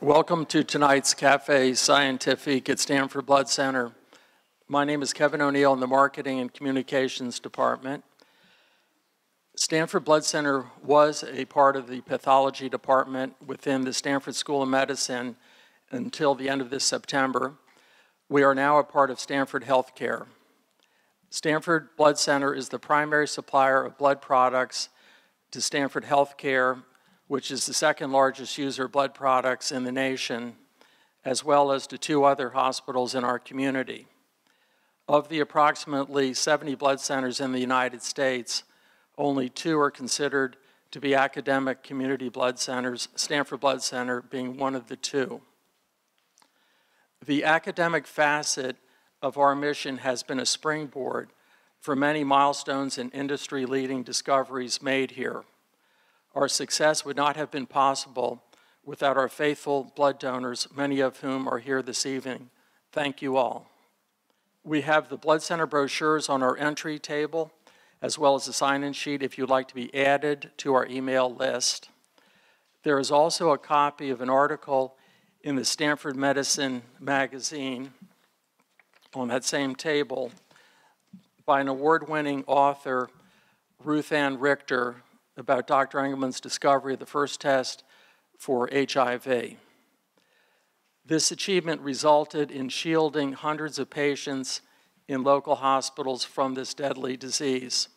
Welcome to tonight's Cafe Scientifique at Stanford Blood Center. My name is Kevin O'Neill in the Marketing and Communications Department. Stanford Blood Center was a part of the pathology department within the Stanford School of Medicine until the end of this September. We are now a part of Stanford Healthcare. Stanford Blood Center is the primary supplier of blood products to Stanford Healthcare, which is the second largest user of blood products in the nation, as well as to two other hospitals in our community. Of the approximately 70 blood centers in the United States, only two are considered to be academic community blood centers, Stanford Blood Center being one of the two. The academic facet of our mission has been a springboard for many milestones and industry-leading discoveries made here. Our success would not have been possible without our faithful blood donors, many of whom are here this evening. Thank you all. We have the Blood Center brochures on our entry table, as well as a sign-in sheet if you'd like to be added to our email list. There is also a copy of an article in the Stanford Medicine magazine on that same table by an award-winning author, Ruthann Richter, about Dr. Engleman's discovery of the first test for HIV. This achievement resulted in shielding hundreds of patients in local hospitals from this deadly disease.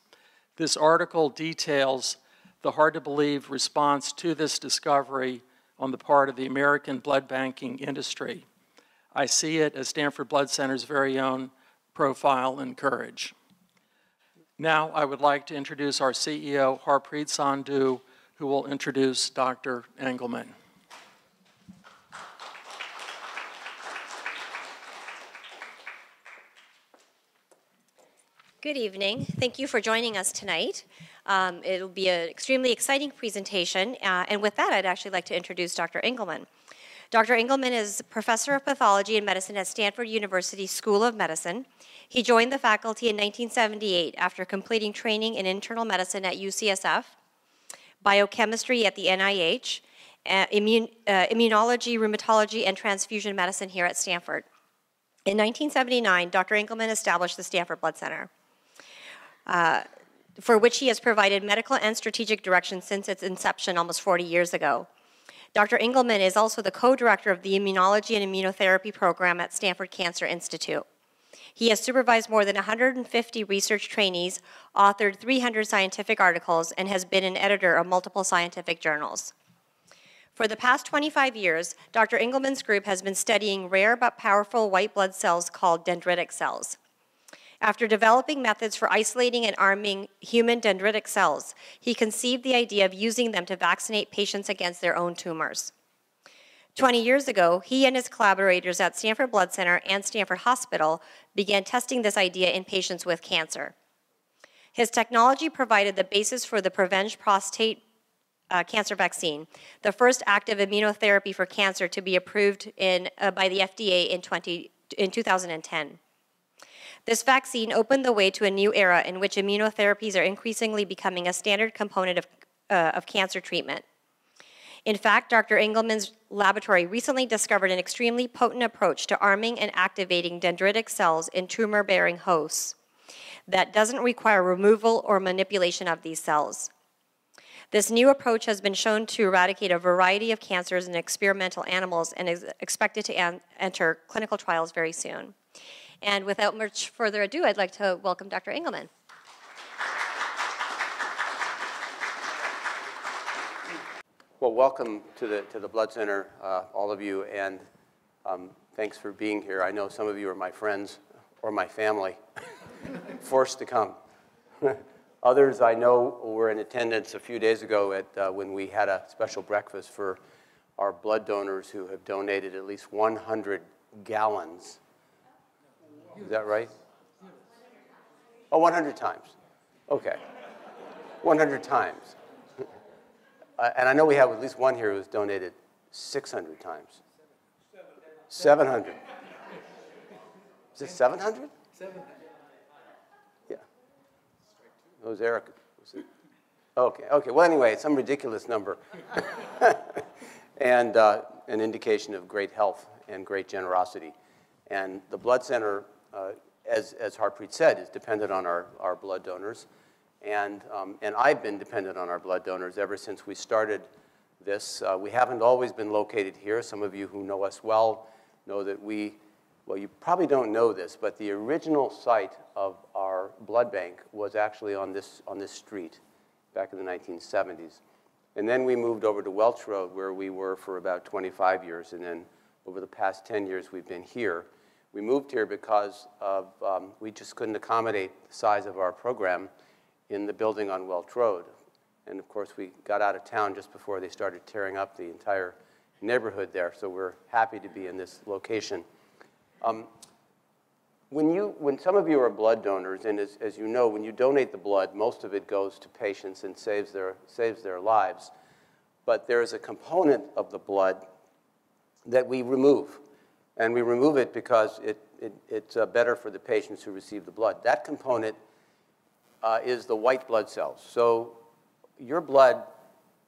This article details the hard-to-believe response to this discovery on the part of the American blood banking industry. I see it as Stanford Blood Center's very own profile and courage. Now I would like to introduce our CEO, Harpreet Sandhu, who will introduce Dr. Engleman. Good evening. Thank you for joining us tonight. Um, it'll be an extremely exciting presentation. Uh, and with that, I'd actually like to introduce Dr. Engleman. Dr. Engleman is professor of pathology and medicine at Stanford University School of Medicine. He joined the faculty in 1978 after completing training in internal medicine at UCSF, biochemistry at the NIH, uh, immune, uh, immunology, rheumatology, and transfusion medicine here at Stanford. In 1979, Dr. Engleman established the Stanford Blood Center uh, for which he has provided medical and strategic direction since its inception almost 40 years ago. Dr. Engleman is also the co-director of the Immunology and Immunotherapy Program at Stanford Cancer Institute. He has supervised more than 150 research trainees, authored 300 scientific articles, and has been an editor of multiple scientific journals. For the past 25 years, Dr. Engleman's group has been studying rare but powerful white blood cells called dendritic cells. After developing methods for isolating and arming human dendritic cells, he conceived the idea of using them to vaccinate patients against their own tumors. 20 years ago, he and his collaborators at Stanford Blood Center and Stanford Hospital began testing this idea in patients with cancer. His technology provided the basis for the Provenge prostate uh, cancer vaccine, the first active immunotherapy for cancer to be approved in, uh, by the FDA in, 20, in 2010. This vaccine opened the way to a new era in which immunotherapies are increasingly becoming a standard component of, uh, of cancer treatment. In fact, Dr. Engleman's laboratory recently discovered an extremely potent approach to arming and activating dendritic cells in tumor bearing hosts that doesn't require removal or manipulation of these cells. This new approach has been shown to eradicate a variety of cancers in experimental animals and is expected to enter clinical trials very soon. And without much further ado, I'd like to welcome Dr. Engelman. Well, welcome to the, to the Blood Center, uh, all of you, and um, thanks for being here. I know some of you are my friends or my family, forced to come. Others I know were in attendance a few days ago at, uh, when we had a special breakfast for our blood donors who have donated at least 100 gallons is that right? Oh, 100 times. Okay. 100 times. Uh, and I know we have at least one here who's donated 600 times. 700. Is it 700? 700. Yeah. It was Eric. Was? Okay, okay. Well, anyway, it's some ridiculous number. and, uh, an indication of great health and great generosity. And the blood center, uh, as, as Harpreet said, is dependent on our, our blood donors. And, um, and I've been dependent on our blood donors ever since we started this. Uh, we haven't always been located here. Some of you who know us well know that we, well, you probably don't know this, but the original site of our blood bank was actually on this, on this street back in the 1970s. And then we moved over to Welch Road, where we were for about 25 years. And then over the past 10 years, we've been here. We moved here because of, um, we just couldn't accommodate the size of our program in the building on Welch Road. And of course, we got out of town just before they started tearing up the entire neighborhood there. So we're happy to be in this location. Um, when, you, when some of you are blood donors, and as, as you know, when you donate the blood, most of it goes to patients and saves their, saves their lives. But there is a component of the blood that we remove. And we remove it because it, it, it's uh, better for the patients who receive the blood. That component uh, is the white blood cells. So your blood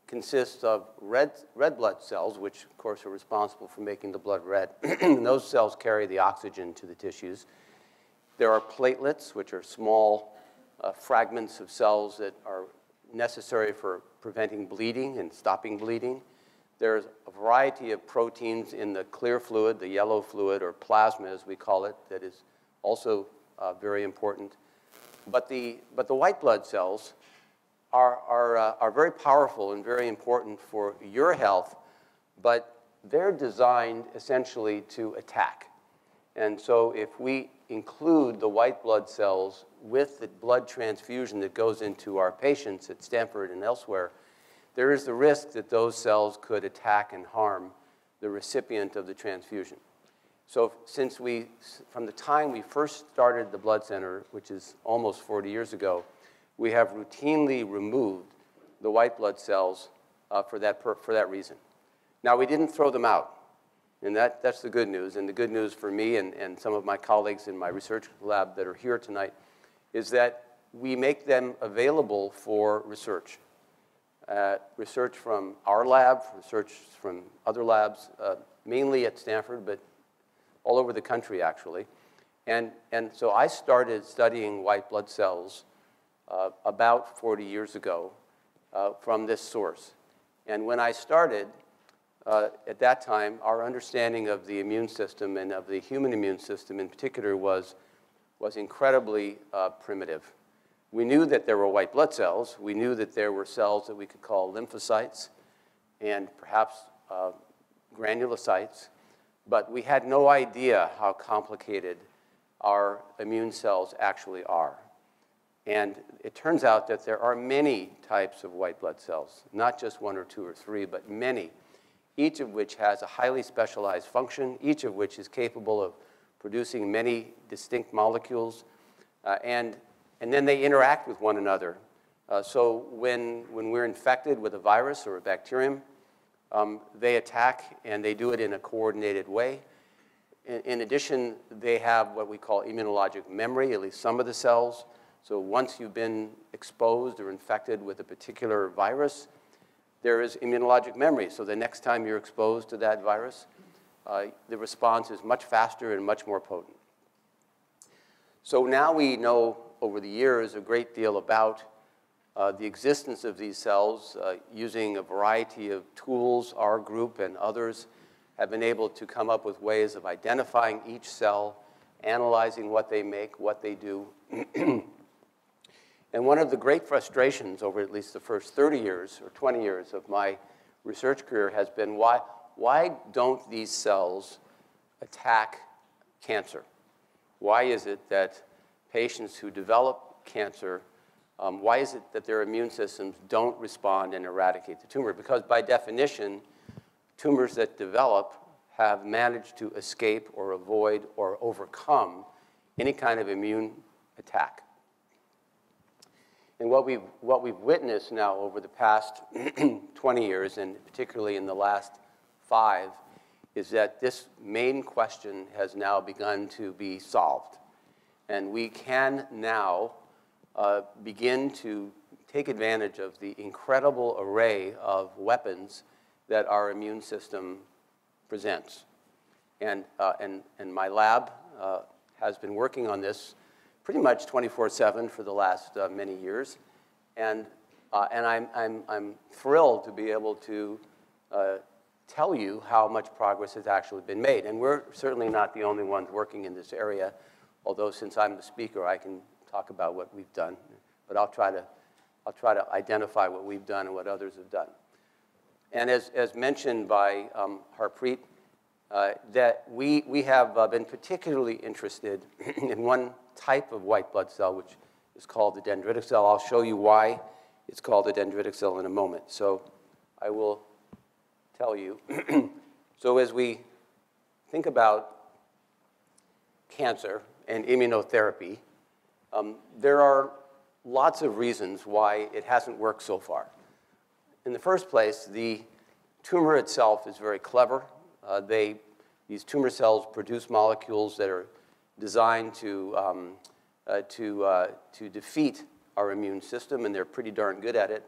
consists of red, red blood cells, which of course are responsible for making the blood red. and those cells carry the oxygen to the tissues. There are platelets, which are small uh, fragments of cells that are necessary for preventing bleeding and stopping bleeding. There's a variety of proteins in the clear fluid, the yellow fluid, or plasma as we call it, that is also uh, very important. But the, but the white blood cells are, are, uh, are very powerful and very important for your health, but they're designed essentially to attack. And so if we include the white blood cells with the blood transfusion that goes into our patients at Stanford and elsewhere, there is the risk that those cells could attack and harm the recipient of the transfusion. So since we, from the time we first started the blood center, which is almost 40 years ago, we have routinely removed the white blood cells uh, for, that for that reason. Now, we didn't throw them out. And that, that's the good news. And the good news for me and, and some of my colleagues in my research lab that are here tonight is that we make them available for research. Uh, research from our lab, research from other labs, uh, mainly at Stanford, but all over the country actually. And, and so I started studying white blood cells uh, about 40 years ago uh, from this source. And when I started, uh, at that time, our understanding of the immune system and of the human immune system in particular was, was incredibly uh, primitive. We knew that there were white blood cells. We knew that there were cells that we could call lymphocytes and perhaps uh, granulocytes, but we had no idea how complicated our immune cells actually are. And it turns out that there are many types of white blood cells, not just one or two or three, but many each of which has a highly specialized function, each of which is capable of producing many distinct molecules, uh, and, and then they interact with one another. Uh, so when, when we're infected with a virus or a bacterium, um, they attack and they do it in a coordinated way. In, in, addition, they have what we call immunologic memory, at least some of the cells. So once you've been exposed or infected with a particular virus, there is immunologic memory. So the next time you're exposed to that virus, uh, the response is much faster and much more potent. So now we know over the years a great deal about uh, the existence of these cells uh, using a variety of tools. Our group and others have been able to come up with ways of identifying each cell, analyzing what they make, what they do. And one of the great frustrations over at least the first 30 years or 20 years of my research career has been why, why don't these cells attack cancer? Why is it that patients who develop cancer, um, why is it that their immune systems don't respond and eradicate the tumor? Because by definition, tumors that develop have managed to escape or avoid or overcome any kind of immune attack. And what we've, what we've witnessed now over the past 20 years, and particularly in the last five, is that this main question has now begun to be solved. And we can now uh, begin to take advantage of the incredible array of weapons that our immune system presents. And, uh, and, and my lab uh, has been working on this pretty much 24-7 for the last uh, many years. And, uh, and I'm, I'm, I'm thrilled to be able to uh, tell you how much progress has actually been made. And we're certainly not the only ones working in this area, although since I'm the speaker, I can talk about what we've done. But I'll try to, I'll try to identify what we've done and what others have done. And as, as mentioned by um, Harpreet, uh, that we, we have uh, been particularly interested in one type of white blood cell, which is called the dendritic cell. I'll show you why it's called the dendritic cell in a moment. So I will tell you. so as we think about cancer and immunotherapy, um, there are lots of reasons why it hasn't worked so far. In the first place, the tumor itself is very clever. Uh, they, these tumor cells produce molecules that are designed to, um, uh, to, uh, to defeat our immune system, and they're pretty darn good at it.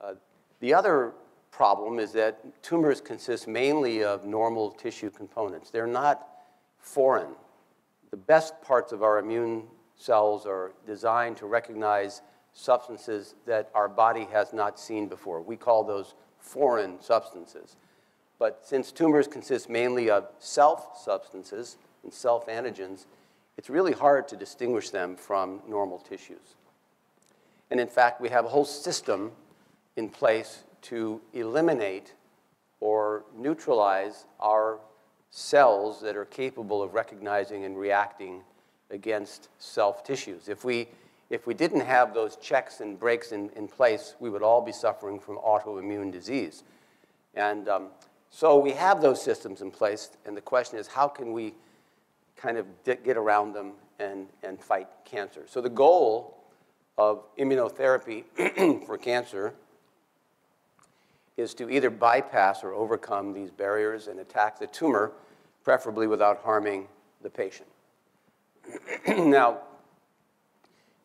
Uh, the other problem is that tumors consist mainly of normal tissue components. They're not foreign. The best parts of our immune cells are designed to recognize substances that our body has not seen before. We call those foreign substances. But since tumors consist mainly of self substances and self antigens, it's really hard to distinguish them from normal tissues. And in fact, we have a whole system in place to eliminate or neutralize our cells that are capable of recognizing and reacting against self tissues. If we, if we didn't have those checks and brakes in, in place, we would all be suffering from autoimmune disease. And um, so we have those systems in place, and the question is how can we kind of get around them and, and fight cancer? So the goal of immunotherapy for cancer is to either bypass or overcome these barriers and attack the tumor, preferably without harming the patient. now,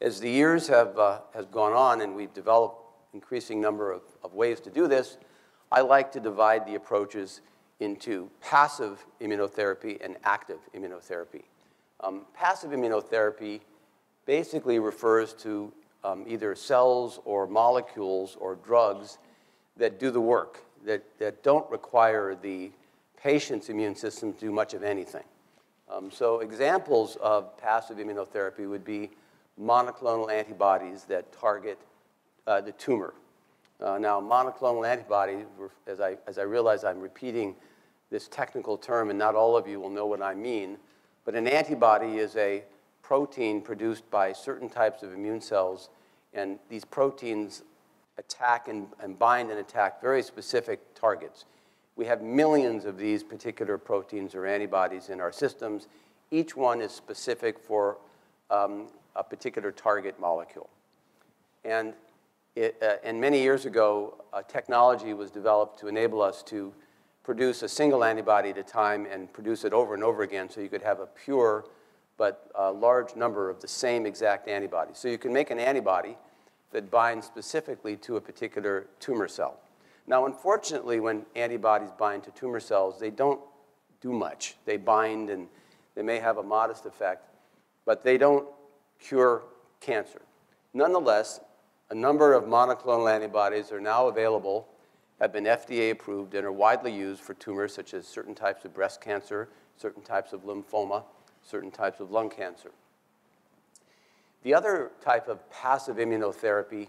as the years have uh, has gone on and we've developed increasing number of, of ways to do this, I like to divide the approaches into passive immunotherapy and active immunotherapy. Um, passive immunotherapy basically refers to um, either cells or molecules or drugs that do the work, that, that don't require the patient's immune system to do much of anything. Um, so examples of passive immunotherapy would be monoclonal antibodies that target uh, the tumor. Uh, now, monoclonal antibodies, as I, as I realize I'm repeating this technical term, and not all of you will know what I mean, but an antibody is a protein produced by certain types of immune cells, and these proteins attack and, and bind and attack very specific targets. We have millions of these particular proteins or antibodies in our systems. Each one is specific for um, a particular target molecule. And, it, uh, and many years ago, a technology was developed to enable us to produce a single antibody at a time and produce it over and over again so you could have a pure but a large number of the same exact antibodies. So you can make an antibody that binds specifically to a particular tumor cell. Now, unfortunately, when antibodies bind to tumor cells, they don't do much. They bind and they may have a modest effect, but they don't cure cancer. Nonetheless, a number of monoclonal antibodies are now available, have been FDA approved, and are widely used for tumors such as certain types of breast cancer, certain types of lymphoma, certain types of lung cancer. The other type of passive immunotherapy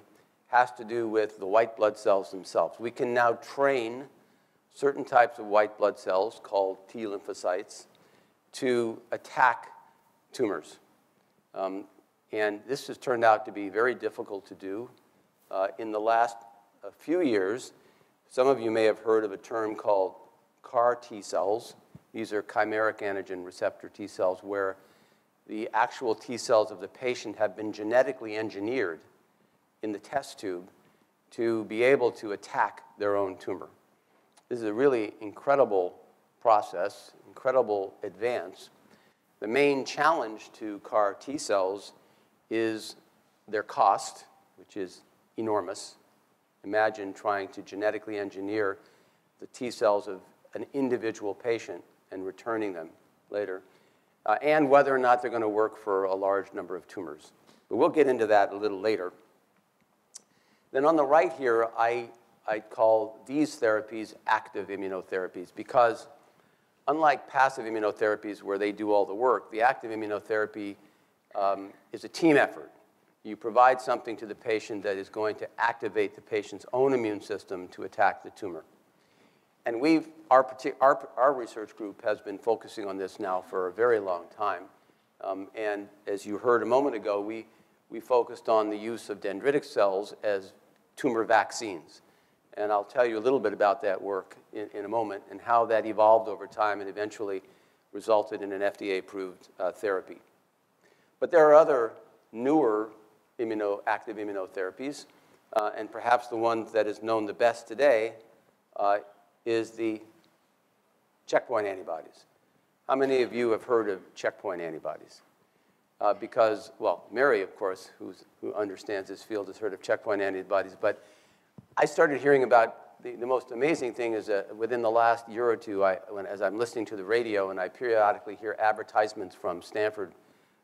has to do with the white blood cells themselves. We can now train certain types of white blood cells called T lymphocytes to attack tumors. Um, and this has turned out to be very difficult to do. Uh, in the last few years, some of you may have heard of a term called CAR T cells. These are chimeric antigen receptor T cells, where the actual T cells of the patient have been genetically engineered in the test tube to be able to attack their own tumor. This is a really incredible process, incredible advance. The main challenge to CAR T cells is their cost, which is enormous. Imagine trying to genetically engineer the T cells of an individual patient and returning them later, uh, and whether or not they're going to work for a large number of tumors. But we'll get into that a little later. Then on the right here, I, I call these therapies active immunotherapies because unlike passive immunotherapies where they do all the work, the active immunotherapy um, is a team effort. You provide something to the patient that is going to activate the patient's own immune system to attack the tumor. And we've, our, our, our research group has been focusing on this now for a very long time. Um, and as you heard a moment ago, we, we focused on the use of dendritic cells as tumor vaccines. And I'll tell you a little bit about that work in, in a moment and how that evolved over time and eventually resulted in an FDA-approved uh, therapy. But there are other newer immuno, active immunotherapies, uh, and perhaps the one that is known the best today uh, is the checkpoint antibodies. How many of you have heard of checkpoint antibodies? Uh, because, well, Mary, of course, who understands this field, has heard of checkpoint antibodies, but I started hearing about the, the most amazing thing is that within the last year or two, I, when, as I'm listening to the radio and I periodically hear advertisements from Stanford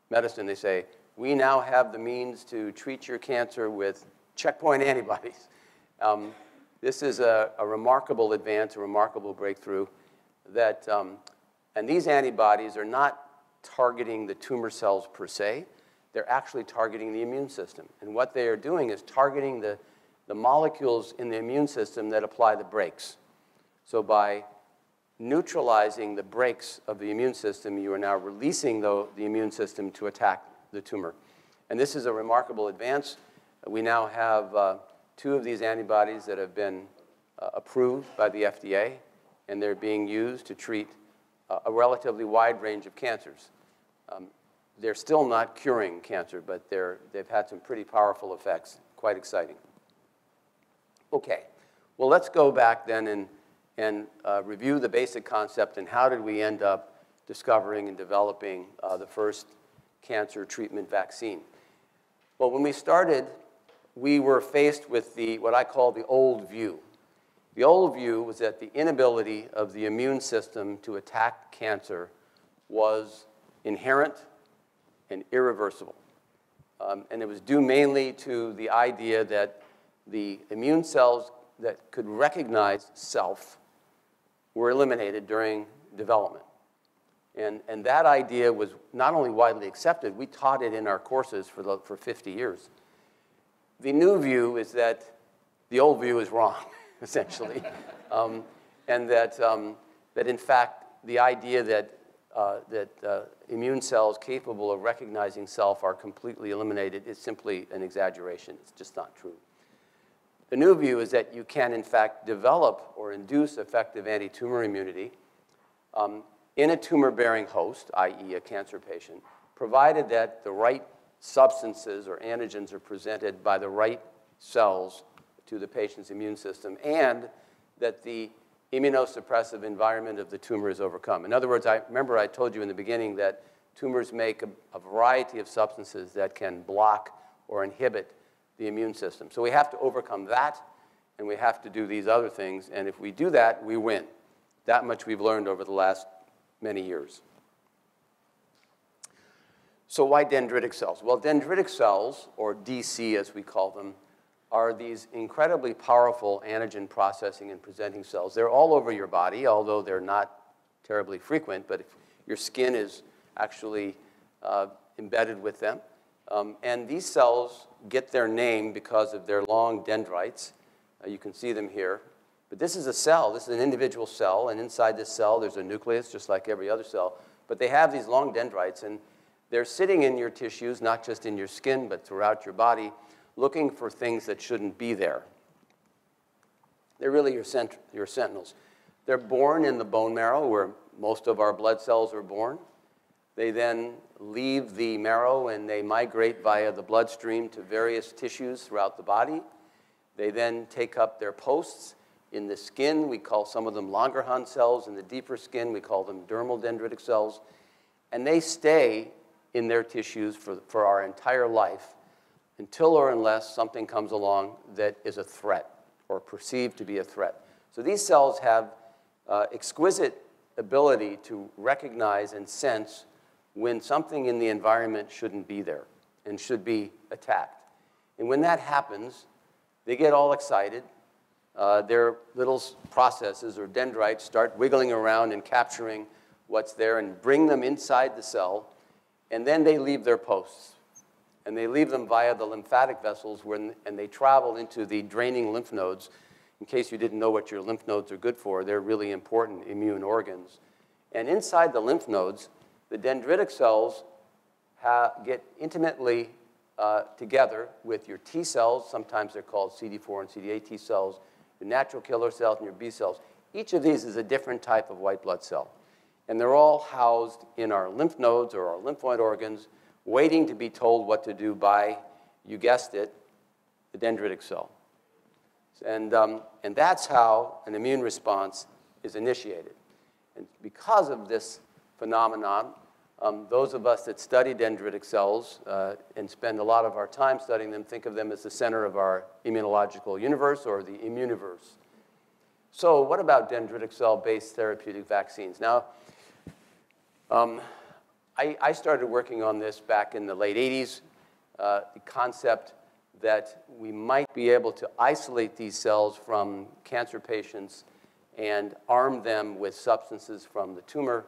Medicine, they say, we now have the means to treat your cancer with checkpoint antibodies. Um, this is a, a, remarkable advance, a remarkable breakthrough that, um, and these antibodies are not targeting the tumor cells per se, they're actually targeting the immune system. And what they are doing is targeting the, the molecules in the immune system that apply the brakes. So by neutralizing the brakes of the immune system, you are now releasing the, the immune system to attack the tumor. And this is a remarkable advance. We now have uh, two of these antibodies that have been uh, approved by the FDA, and they're being used to treat a relatively wide range of cancers. Um, they're still not curing cancer, but they're, they've had some pretty powerful effects. Quite exciting. Okay, well, let's go back then and, and uh, review the basic concept and how did we end up discovering and developing uh, the first cancer treatment vaccine. Well, when we started, we were faced with the, what I call the old view. The old view was that the inability of the immune system to attack cancer was inherent and irreversible. Um, and it was due mainly to the idea that the immune cells that could recognize self were eliminated during development. And, and that idea was not only widely accepted, we taught it in our courses for, the, for 50 years. The new view is that the old view is wrong, essentially. um, and that, um, that in fact, the idea that, uh, that uh, immune cells capable of recognizing self are completely eliminated is simply an exaggeration. It's just not true. The new view is that you can, in fact, develop or induce effective anti-tumor immunity um, in a tumor-bearing host, i.e. a cancer patient, provided that the right substances or antigens are presented by the right cells to the patient's immune system and that the immunosuppressive environment of the tumor is overcome. In other words, I remember I told you in the beginning that tumors make a, a variety of substances that can block or inhibit the immune system. So we have to overcome that, and we have to do these other things, and if we do that, we win. That much we've learned over the last many years. So why dendritic cells? Well, dendritic cells, or DC as we call them, are these incredibly powerful antigen processing and presenting cells. They're all over your body, although they're not terribly frequent, but your skin is actually uh, embedded with them. Um, and these cells get their name because of their long dendrites. Uh, you can see them here. But this is a cell. This is an individual cell, and inside this cell, there's a nucleus, just like every other cell. But they have these long dendrites, and they're sitting in your tissues, not just in your skin, but throughout your body, looking for things that shouldn't be there. They're really your, cent your sentinels. They're born in the bone marrow, where most of our blood cells are born. They then leave the marrow and they migrate via the bloodstream to various tissues throughout the body. They then take up their posts in the skin, we call some of them Langerhans cells. In the deeper skin, we call them dermal dendritic cells. And they stay in their tissues for, for our entire life until or unless something comes along that is a threat or perceived to be a threat. So these cells have uh, exquisite ability to recognize and sense when something in the environment shouldn't be there and should be attacked. And when that happens, they get all excited. Uh, their little processes or dendrites start wiggling around and capturing what's there and bring them inside the cell, and then they leave their posts. And they leave them via the lymphatic vessels, when, and they travel into the draining lymph nodes. In case you didn't know what your lymph nodes are good for, they're really important immune organs. And inside the lymph nodes, the dendritic cells get intimately uh, together with your T cells. Sometimes they're called CD4 and CD8 T cells, your natural killer cells, and your B cells. Each of these is a different type of white blood cell. And they're all housed in our lymph nodes or our lymphoid organs, waiting to be told what to do by, you guessed it, the dendritic cell. And, um, and that's how an immune response is initiated. And because of this phenomenon, um, those of us that study dendritic cells uh, and spend a lot of our time studying them think of them as the center of our immunological universe or the immuniverse. So what about dendritic cell-based therapeutic vaccines? Now, um, I, I, started working on this back in the late 80s, uh, the concept that we might be able to isolate these cells from cancer patients and arm them with substances from the tumor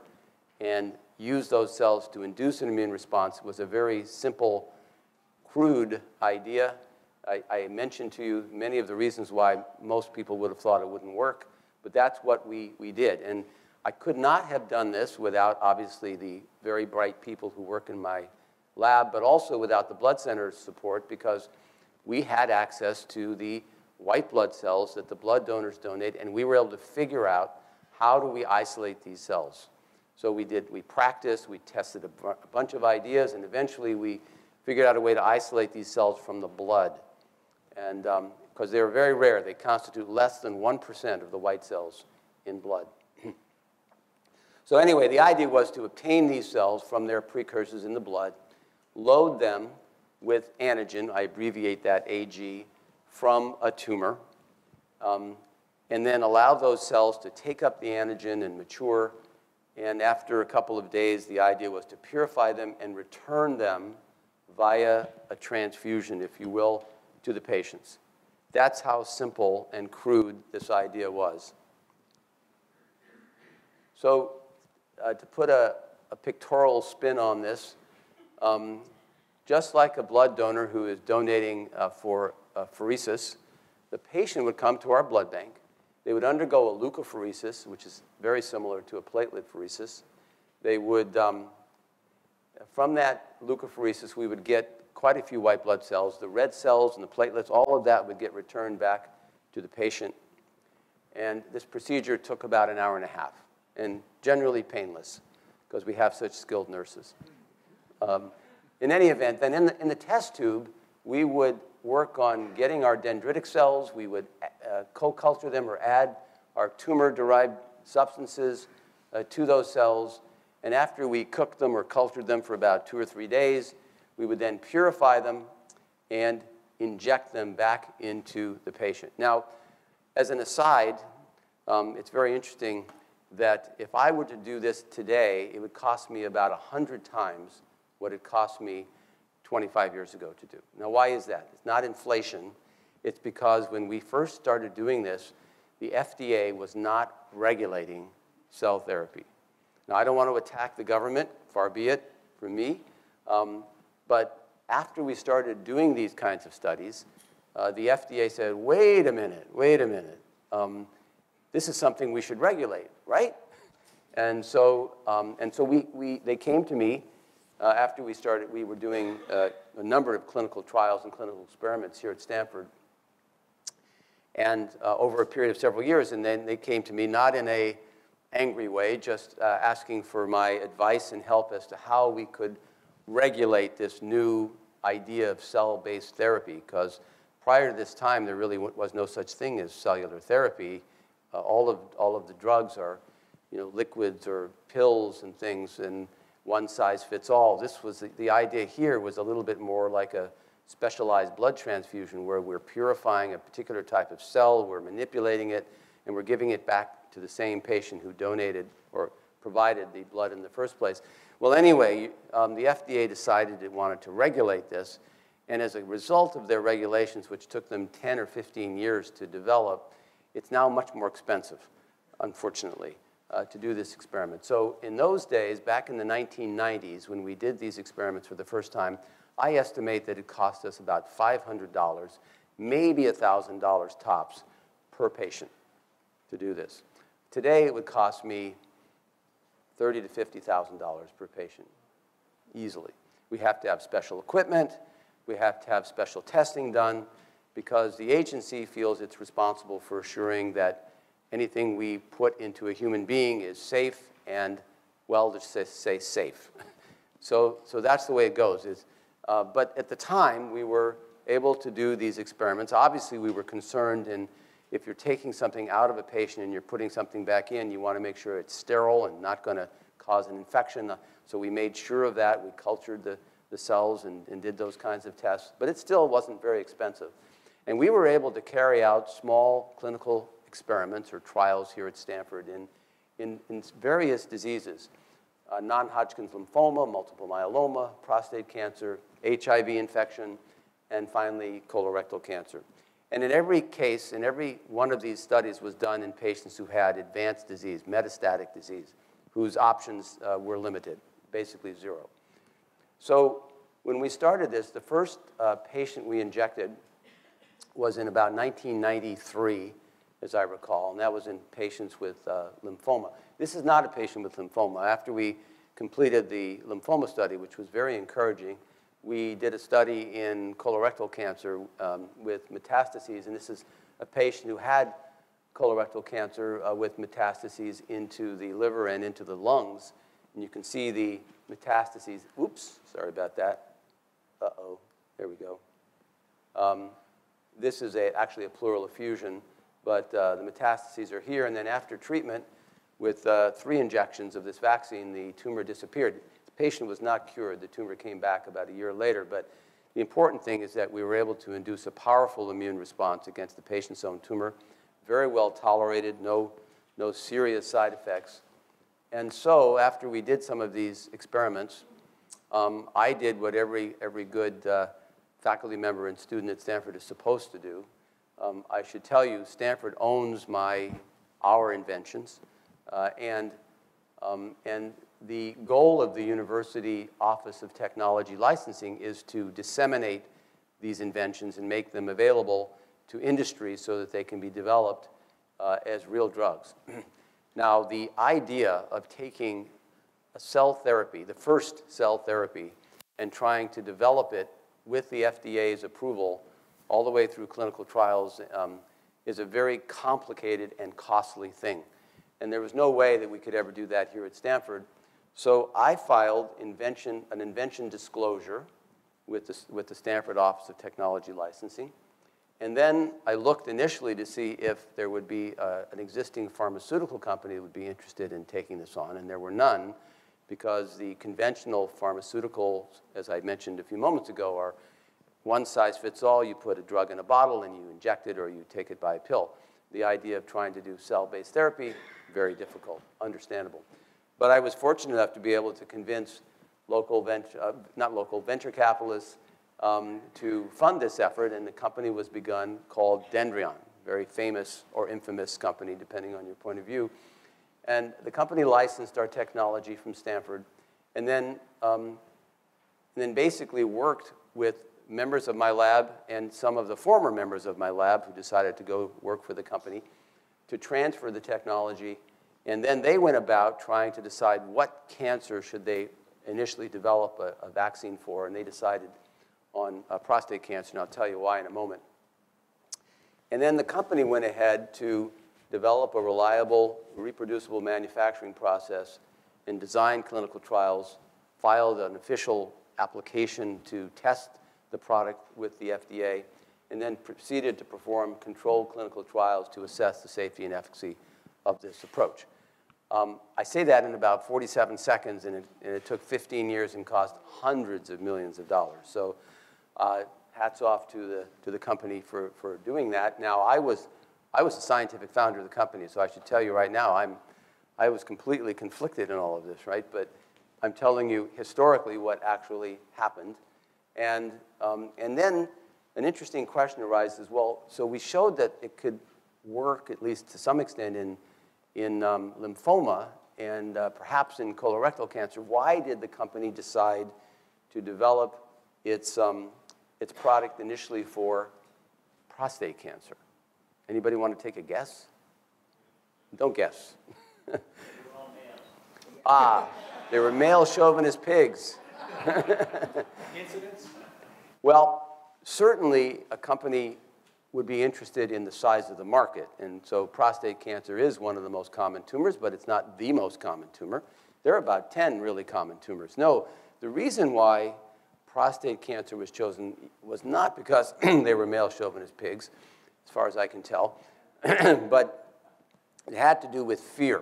and use those cells to induce an immune response was a very simple, crude idea. I, I, mentioned to you many of the reasons why most people would have thought it wouldn't work, but that's what we, we did. And I could not have done this without, obviously, the very bright people who work in my lab, but also without the blood center's support because we had access to the white blood cells that the blood donors donate, and we were able to figure out how do we isolate these cells. So we did, we practiced, we tested a, bunch of ideas, and eventually we figured out a way to isolate these cells from the blood. And because um, they're very rare, they constitute less than 1% of the white cells in blood. So anyway, the idea was to obtain these cells from their precursors in the blood, load them with antigen, I abbreviate that AG, from a tumor, um, and then allow those cells to take up the antigen and mature and after a couple of days, the idea was to purify them and return them via a transfusion, if you will, to the patients. That's how simple and crude this idea was. So uh, to put a, a, pictorial spin on this, um, just like a blood donor who is donating uh, for uh, pheresis, the patient would come to our blood bank, they would undergo a leukapheresis, which is very similar to a platelet pheresis. They would, um, from that leukapheresis, we would get quite a few white blood cells. The red cells and the platelets, all of that would get returned back to the patient. And this procedure took about an hour and a half, and generally painless, because we have such skilled nurses. Um, in any event, then in the, in the test tube, we would work on getting our dendritic cells. We would uh, co-culture them or add our tumor-derived substances uh, to those cells. And after we cooked them or cultured them for about two or three days, we would then purify them and inject them back into the patient. Now, as an aside, um, it's very interesting that if I were to do this today, it would cost me about 100 times what it cost me 25 years ago to do. Now, why is that? It's not inflation. It's because when we first started doing this, the FDA was not regulating cell therapy. Now, I don't want to attack the government, far be it from me, um, but after we started doing these kinds of studies, uh, the FDA said, wait a minute, wait a minute. Um, this is something we should regulate, right? And so, um, and so we, we, they came to me uh, after we started, we were doing uh, a number of clinical trials and clinical experiments here at Stanford. And uh, over a period of several years, and then they came to me not in a angry way, just uh, asking for my advice and help as to how we could regulate this new idea of cell-based therapy, because prior to this time, there really was no such thing as cellular therapy. Uh, all, of, all of the drugs are, you know, liquids or pills and things, and one size fits all. This was the, the idea here was a little bit more like a specialized blood transfusion where we're purifying a particular type of cell, we're manipulating it, and we're giving it back to the same patient who donated or provided the blood in the first place. Well, anyway, um, the FDA decided it wanted to regulate this, and as a result of their regulations, which took them 10 or 15 years to develop, it's now much more expensive, unfortunately, uh, to do this experiment. So in those days, back in the 1990s, when we did these experiments for the first time, I estimate that it cost us about $500, maybe $1,000 tops per patient to do this. Today, it would cost me thirty to $50,000 per patient, easily. We have to have special equipment. We have to have special testing done because the agency feels it's responsible for assuring that anything we put into a human being is safe and, well, to say, say safe. so, so that's the way it goes. Is, uh, but at the time, we were able to do these experiments. Obviously, we were concerned in if you're taking something out of a patient and you're putting something back in, you want to make sure it's sterile and not going to cause an infection. So we made sure of that. We cultured the, the cells and, and did those kinds of tests. But it still wasn't very expensive. And we were able to carry out small clinical experiments or trials here at Stanford in, in, in various diseases. Uh, non-Hodgkin's lymphoma, multiple myeloma, prostate cancer, HIV infection, and finally colorectal cancer. And in every case, in every one of these studies was done in patients who had advanced disease, metastatic disease, whose options uh, were limited, basically zero. So when we started this, the first uh, patient we injected was in about 1993, as I recall, and that was in patients with uh, lymphoma. This is not a patient with lymphoma. After we completed the lymphoma study, which was very encouraging, we did a study in colorectal cancer um, with metastases, and this is a patient who had colorectal cancer uh, with metastases into the liver and into the lungs. And you can see the metastases. Oops, sorry about that. Uh-oh, there we go. Um, this is a, actually a pleural effusion, but uh, the metastases are here, and then after treatment with uh, three injections of this vaccine, the tumor disappeared The patient was not cured. The tumor came back about a year later. But the important thing is that we were able to induce a powerful immune response against the patient's own tumor. Very well tolerated, no, no serious side effects. And so after we did some of these experiments, um, I did what every, every good uh, faculty member and student at Stanford is supposed to do. Um, I should tell you, Stanford owns my, our inventions. Uh, and, um, and the goal of the University Office of Technology Licensing is to disseminate these inventions and make them available to industry so that they can be developed uh, as real drugs. now, the idea of taking a cell therapy, the first cell therapy, and trying to develop it with the FDA's approval all the way through clinical trials um, is a very complicated and costly thing. And there was no way that we could ever do that here at Stanford so I filed invention, an invention disclosure with the, with the Stanford Office of Technology Licensing. And then I looked initially to see if there would be uh, an existing pharmaceutical company that would be interested in taking this on, and there were none because the conventional pharmaceuticals, as I mentioned a few moments ago, are one size fits all. You put a drug in a bottle and you inject it or you take it by a pill. The idea of trying to do cell-based therapy, very difficult, understandable. But I was fortunate enough to be able to convince local venture, uh, not local, venture capitalists um, to fund this effort, and the company was begun called Dendreon, very famous or infamous company, depending on your point of view. And the company licensed our technology from Stanford, and then, um, and then basically worked with members of my lab and some of the former members of my lab who decided to go work for the company to transfer the technology and then they went about trying to decide what cancer should they initially develop a, a vaccine for, and they decided on uh, prostate cancer, and I'll tell you why in a moment. And then the company went ahead to develop a reliable, reproducible manufacturing process and design clinical trials, filed an official application to test the product with the FDA, and then proceeded to perform controlled clinical trials to assess the safety and efficacy of this approach. Um, I say that in about 47 seconds, and it, and it, took 15 years and cost hundreds of millions of dollars. So uh, hats off to the, to the company for, for doing that. Now, I was I was the scientific founder of the company, so I should tell you right now, I'm, I was completely conflicted in all of this, right? But I'm telling you historically what actually happened. And, um, and then an interesting question arises, well, so we showed that it could work, at least to some extent, in, in um, lymphoma and uh, perhaps in colorectal cancer. Why did the company decide to develop its, um, its product initially for prostate cancer? Anybody want to take a guess? Don't guess. ah, they were male chauvinist pigs. Incidents? Well, certainly a company would be interested in the size of the market. And so prostate cancer is one of the most common tumors, but it's not the most common tumor. There are about 10 really common tumors. No, the reason why prostate cancer was chosen was not because they were male chauvinist pigs, as far as I can tell, but it had to do with fear.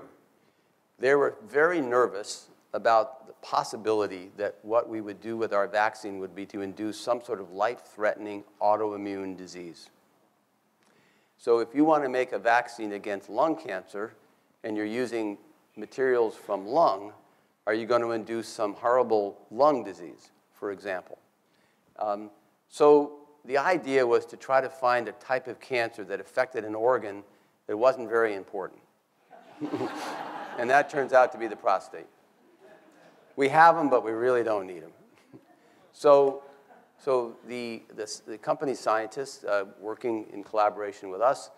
They were very nervous about the possibility that what we would do with our vaccine would be to induce some sort of life-threatening autoimmune disease. So if you want to make a vaccine against lung cancer and you're using materials from lung, are you going to induce some horrible lung disease, for example? Um, so the idea was to try to find a type of cancer that affected an organ that wasn't very important. and that turns out to be the prostate. We have them, but we really don't need them. so, so the, the, the company scientists uh, working in collaboration with us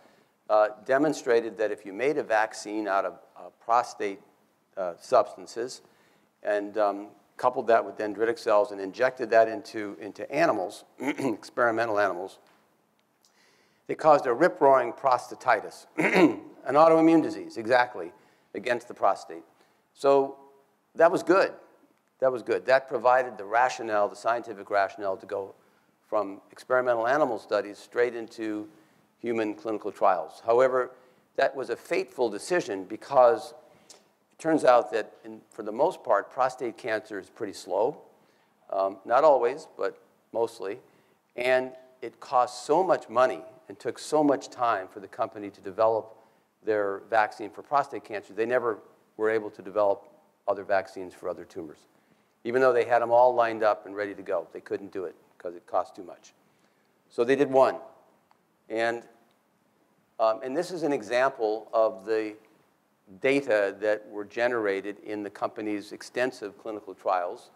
uh, demonstrated that if you made a vaccine out of uh, prostate uh, substances and um, coupled that with dendritic cells and injected that into, into animals, experimental animals, they caused a rip-roaring prostatitis, an autoimmune disease, exactly, against the prostate. So that was good. That was good. That provided the rationale, the scientific rationale to go from experimental animal studies straight into human clinical trials. However, that was a fateful decision because turns out that in, for the most part, prostate cancer is pretty slow. Um, not always, but mostly. And it cost so much money and took so much time for the company to develop their vaccine for prostate cancer, they never were able to develop other vaccines for other tumors. Even though they had them all lined up and ready to go, they couldn't do it because it cost too much. So they did one. And, um, and this is an example of the data that were generated in the company's extensive clinical trials.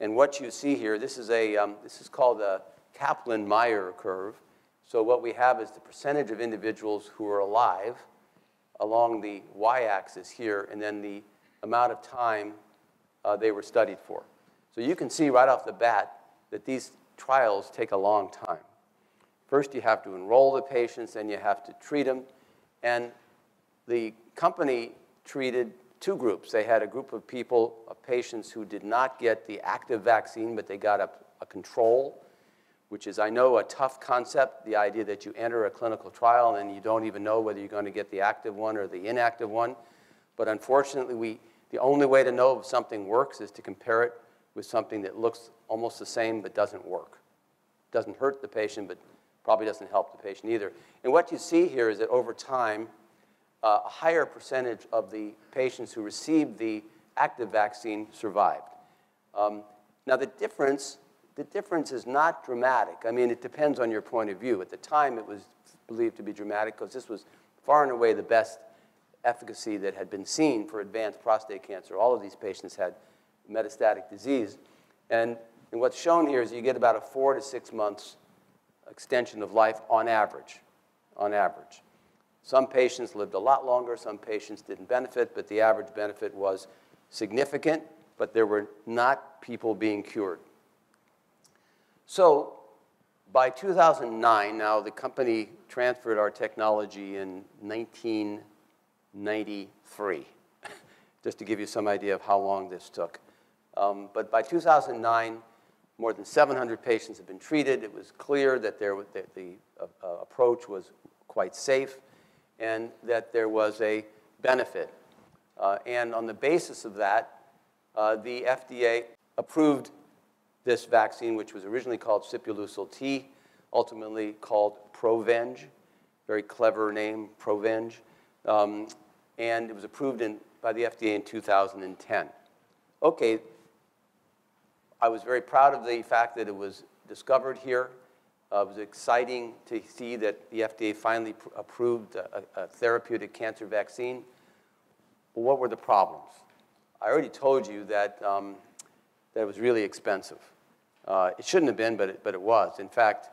And what you see here, this is, a, um, this is called a Kaplan-Meier curve. So what we have is the percentage of individuals who are alive along the y-axis here, and then the amount of time uh, they were studied for. So you can see right off the bat that these trials take a long time. First, you have to enroll the patients, then you have to treat them. And the company treated two groups. They had a group of people, of patients who did not get the active vaccine, but they got a, a control, which is, I know, a tough concept, the idea that you enter a clinical trial and you don't even know whether you're going to get the active one or the inactive one. But unfortunately, we, the only way to know if something works is to compare it with something that looks almost the same but doesn't work. Doesn't hurt the patient, but probably doesn't help the patient either. And what you see here is that over time, uh, a higher percentage of the patients who received the active vaccine survived. Um, now the difference, the difference is not dramatic. I mean, it depends on your point of view. At the time, it was believed to be dramatic because this was far and away the best efficacy that had been seen for advanced prostate cancer. All of these patients had metastatic disease. And, and what's shown here is you get about a four to six months extension of life on average, on average. Some patients lived a lot longer, some patients didn't benefit, but the average benefit was significant, but there were not people being cured. So by 2009, now the company transferred our technology in 1993, just to give you some idea of how long this took. Um, but by 2009, more than 700 patients had been treated. It was clear that, there, that the uh, uh, approach was quite safe and that there was a benefit. Uh, and on the basis of that, uh, the FDA approved this vaccine, which was originally called Sipuleucel T, ultimately called Provenge. very clever name, Provenge. Um, and it was approved in, by the FDA in 2010. Okay, I was very proud of the fact that it was discovered here. Uh, it was exciting to see that the FDA finally pr- approved a, a therapeutic cancer vaccine. But what were the problems? I already told you that, um, that it was really expensive. Uh, it shouldn't have been, but it, but it was. In fact,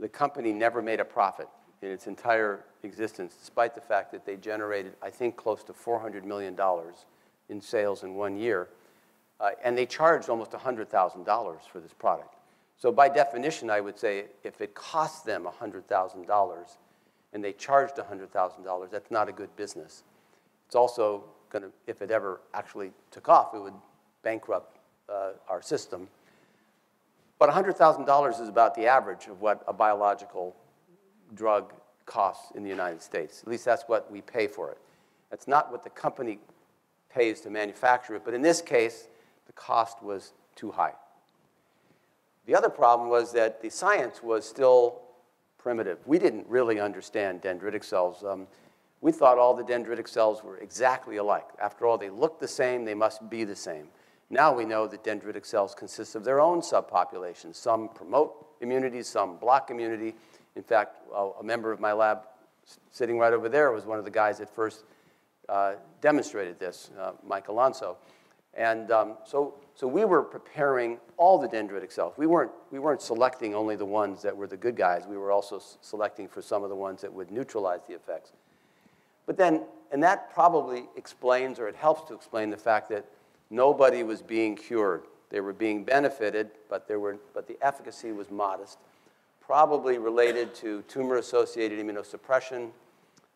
the company never made a profit in its entire existence, despite the fact that they generated, I think, close to $400 million in sales in one year. Uh, and they charged almost $100,000 for this product. So by definition, I would say if it cost them $100,000 and they charged $100,000, that's not a good business. It's also going to, if it ever actually took off, it would bankrupt uh, our system. But $100,000 is about the average of what a biological drug costs in the United States. At least that's what we pay for it. That's not what the company pays to manufacture it, but in this case, the cost was too high. The other problem was that the science was still primitive. We didn't really understand dendritic cells. Um, we thought all the dendritic cells were exactly alike. After all, they look the same, they must be the same. Now we know that dendritic cells consist of their own subpopulations. Some promote immunity, some block immunity. In fact, a member of my lab sitting right over there was one of the guys that first uh, demonstrated this, uh, Mike Alonso. And um, so, so we were preparing all the dendritic cells. We weren't, we weren't selecting only the ones that were the good guys. We were also selecting for some of the ones that would neutralize the effects. But then, and that probably explains, or it helps to explain the fact that nobody was being cured. They were being benefited, but, there were, but the efficacy was modest, probably related to tumor-associated immunosuppression,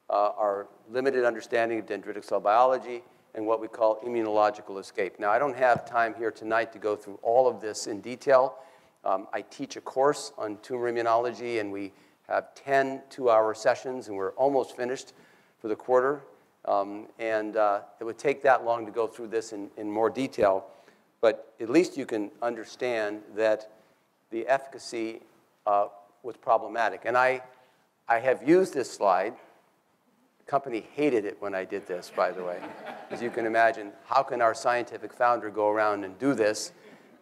uh, our limited understanding of dendritic cell biology, and what we call immunological escape. Now, I don't have time here tonight to go through all of this in detail. Um, I teach a course on tumor immunology, and we have 10 two-hour sessions, and we're almost finished for the quarter. Um, and uh, it would take that long to go through this in, in more detail, but at least you can understand that the efficacy uh, was problematic. And I, I have used this slide company hated it when I did this, by the way. As you can imagine, how can our scientific founder go around and do this?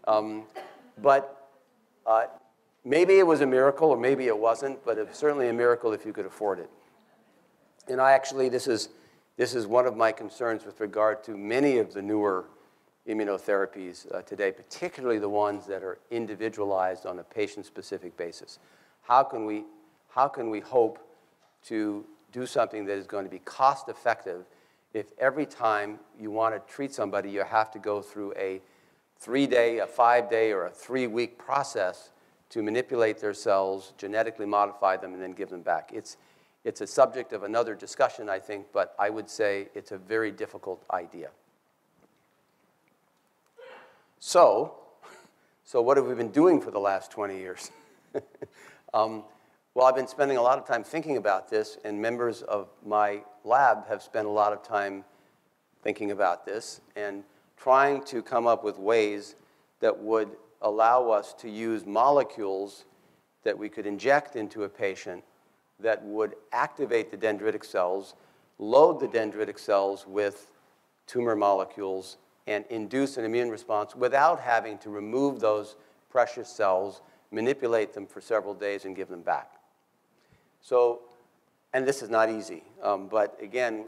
Um, but uh, maybe it was a miracle, or maybe it wasn't, but it's certainly a miracle if you could afford it. And I actually, this is, this is one of my concerns with regard to many of the newer immunotherapies uh, today, particularly the ones that are individualized on a patient-specific basis. How can we, how can we hope to do something that is going to be cost effective if every time you want to treat somebody, you have to go through a three day, a five day, or a three week process to manipulate their cells, genetically modify them, and then give them back. It's, it's a subject of another discussion, I think, but I would say it's a very difficult idea. So, so what have we been doing for the last 20 years? um, well, I've been spending a lot of time thinking about this, and members of my lab have spent a lot of time thinking about this and trying to come up with ways that would allow us to use molecules that we could inject into a patient that would activate the dendritic cells, load the dendritic cells with tumor molecules, and induce an immune response without having to remove those precious cells, manipulate them for several days, and give them back. So, and this is not easy, um, but again,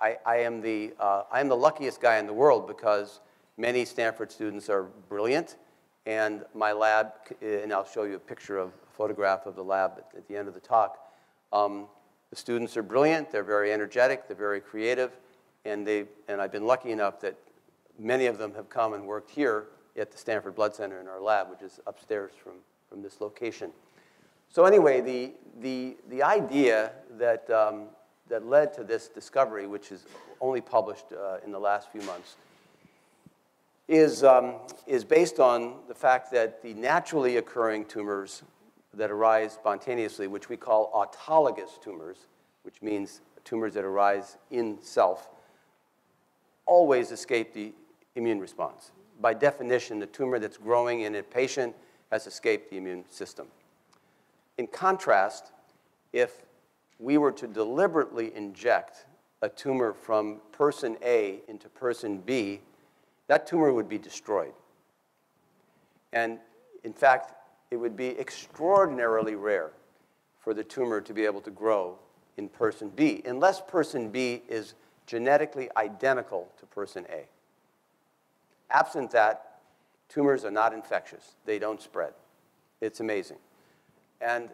I, I am the, uh, I am the luckiest guy in the world because many Stanford students are brilliant, and my lab, and I'll show you a picture of a photograph of the lab at, at the end of the talk. Um, the students are brilliant, they're very energetic, they're very creative, and, they, and I've been lucky enough that many of them have come and worked here at the Stanford Blood Center in our lab, which is upstairs from, from this location. So anyway, the, the, the idea that, um, that led to this discovery, which is only published uh, in the last few months, is, um, is based on the fact that the naturally occurring tumors that arise spontaneously, which we call autologous tumors, which means tumors that arise in self, always escape the immune response. By definition, the tumor that's growing in a patient has escaped the immune system. In contrast, if we were to deliberately inject a tumor from person A into person B, that tumor would be destroyed. And in fact, it would be extraordinarily rare for the tumor to be able to grow in person B, unless person B is genetically identical to person A. Absent that, tumors are not infectious. They don't spread. It's amazing. And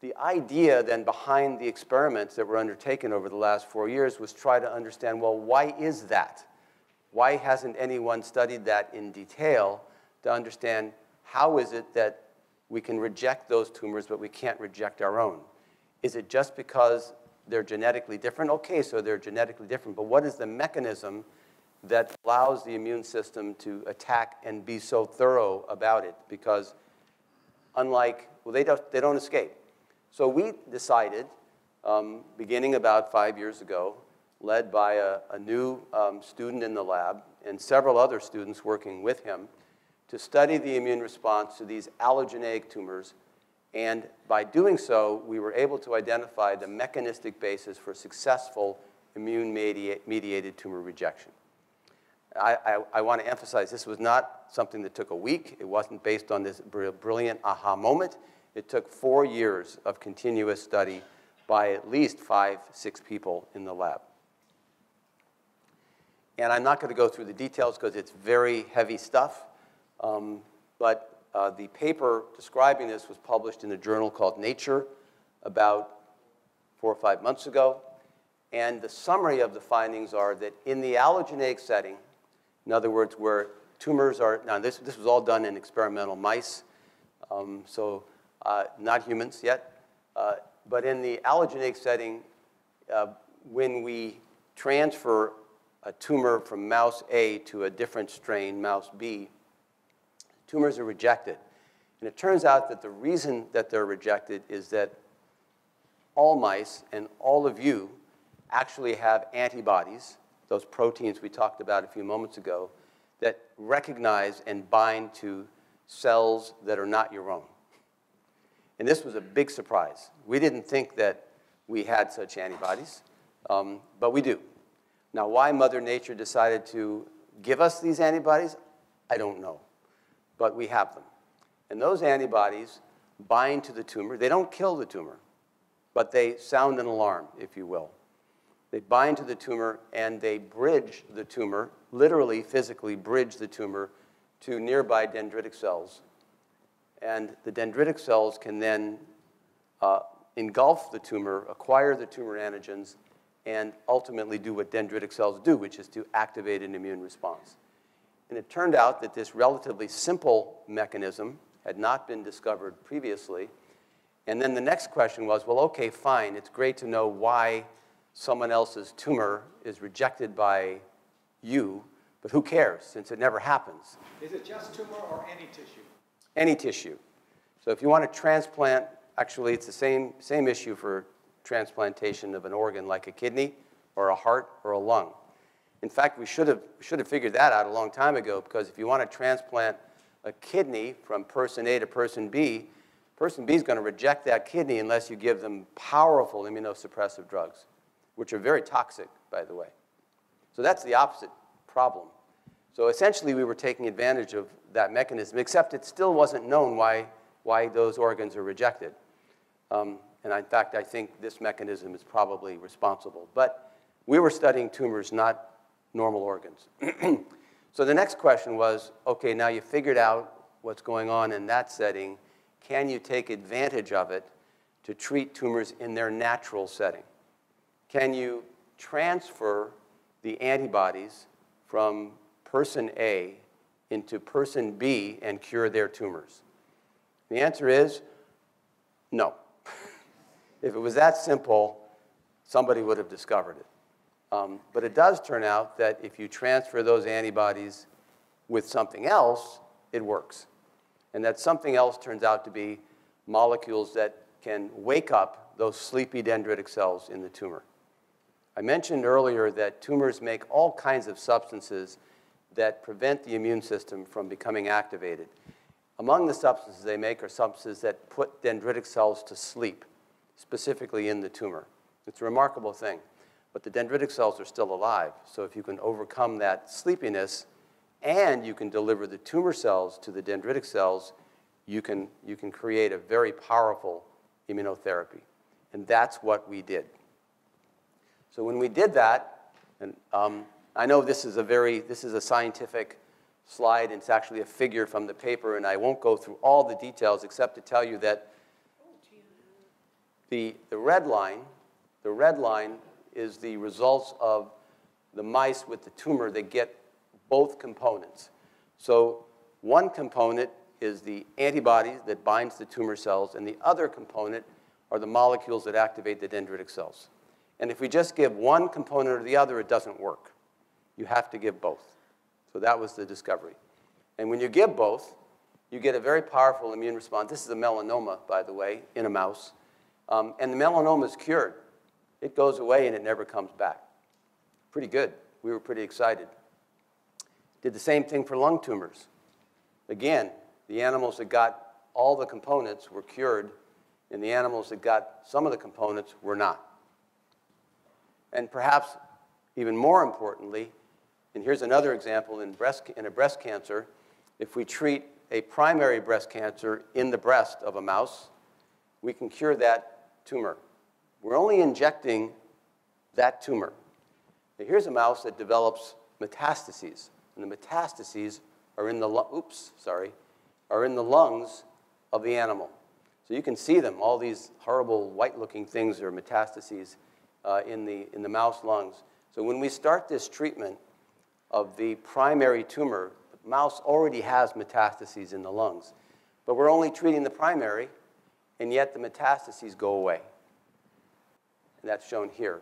the idea then behind the experiments that were undertaken over the last four years was try to understand, well, why is that? Why hasn't anyone studied that in detail to understand how is it that we can reject those tumors, but we can't reject our own? Is it just because they're genetically different? Okay, so they're genetically different, but what is the mechanism that allows the immune system to attack and be so thorough about it? Because unlike, well, they don't, they don't escape. So we decided, um, beginning about five years ago, led by a, a new um, student in the lab and several other students working with him, to study the immune response to these allogeneic tumors. And by doing so, we were able to identify the mechanistic basis for successful immune mediated tumor rejection. I, I, I want to emphasize this was not something that took a week. It wasn't based on this brilliant aha moment. It took four years of continuous study by at least five, six people in the lab. And I'm not going to go through the details because it's very heavy stuff. Um, but uh, the paper describing this was published in a journal called Nature about four or five months ago. And the summary of the findings are that in the allogeneic setting, in other words, where tumors are, now this, this was all done in experimental mice, um, so uh, not humans yet, uh, but in the allogeneic setting, uh, when we transfer a tumor from mouse A to a different strain, mouse B, tumors are rejected. And it turns out that the reason that they're rejected is that all mice and all of you actually have antibodies those proteins we talked about a few moments ago, that recognize and bind to cells that are not your own. And this was a big surprise. We didn't think that we had such antibodies, um, but we do. Now, why Mother Nature decided to give us these antibodies, I don't know, but we have them. And those antibodies bind to the tumor. They don't kill the tumor, but they sound an alarm, if you will. They bind to the tumor and they bridge the tumor, literally, physically bridge the tumor to nearby dendritic cells. And the dendritic cells can then uh, engulf the tumor, acquire the tumor antigens, and ultimately do what dendritic cells do, which is to activate an immune response. And it turned out that this relatively simple mechanism had not been discovered previously. And then the next question was well, okay, fine, it's great to know why someone else's tumor is rejected by you, but who cares since it never happens? Is it just tumor or any tissue? Any tissue. So if you want to transplant, actually it's the same, same issue for transplantation of an organ like a kidney or a heart or a lung. In fact, we should have, should have figured that out a long time ago because if you want to transplant a kidney from person A to person B, person B is going to reject that kidney unless you give them powerful immunosuppressive drugs which are very toxic, by the way. So that's the opposite problem. So essentially, we were taking advantage of that mechanism, except it still wasn't known why, why those organs are rejected. Um, and in fact, I think this mechanism is probably responsible. But we were studying tumors, not normal organs. so the next question was okay, now you figured out what's going on in that setting. Can you take advantage of it to treat tumors in their natural setting? can you transfer the antibodies from person A into person B and cure their tumors? The answer is no. if it was that simple, somebody would have discovered it. Um, but it does turn out that if you transfer those antibodies with something else, it works. And that something else turns out to be molecules that can wake up those sleepy dendritic cells in the tumor. I mentioned earlier that tumors make all kinds of substances that prevent the immune system from becoming activated. Among the substances they make are substances that put dendritic cells to sleep. specifically in the tumor. It's a remarkable thing. But the dendritic cells are still alive. So if you can overcome that sleepiness and you can deliver the tumor cells to the dendritic cells, you can, you can create a very powerful immunotherapy. And that's what we did. So when we did that, and um, I know this is a very, this is a scientific slide, and it's actually a figure from the paper, and I won't go through all the details except to tell you that the, the red line, the red line is the results of the mice with the tumor that get both components. So one component is the antibody that binds the tumor cells, and the other component are the molecules that activate the dendritic cells. And if we just give one component or the other, it doesn't work. You have to give both. So that was the discovery. And when you give both, you get a very powerful immune response. This is a melanoma, by the way, in a mouse. Um, and the melanoma is cured. It goes away and it never comes back. Pretty good. We were pretty excited. Did the same thing for lung tumors. Again, the animals that got all the components were cured, and the animals that got some of the components were not. And perhaps even more importantly, and here's another example in, breast, in a breast cancer, if we treat a primary breast cancer in the breast of a mouse, we can cure that tumor. We're only injecting that tumor. Now, here's a mouse that develops metastases, and the metastases are in the oops, sorry, are in the lungs of the animal. So you can see them. All these horrible white-looking things are metastases uh, in, the, in the mouse lungs. So when we start this treatment of the primary tumor, the mouse already has metastases in the lungs. But we're only treating the primary, and yet the metastases go away. And that's shown here,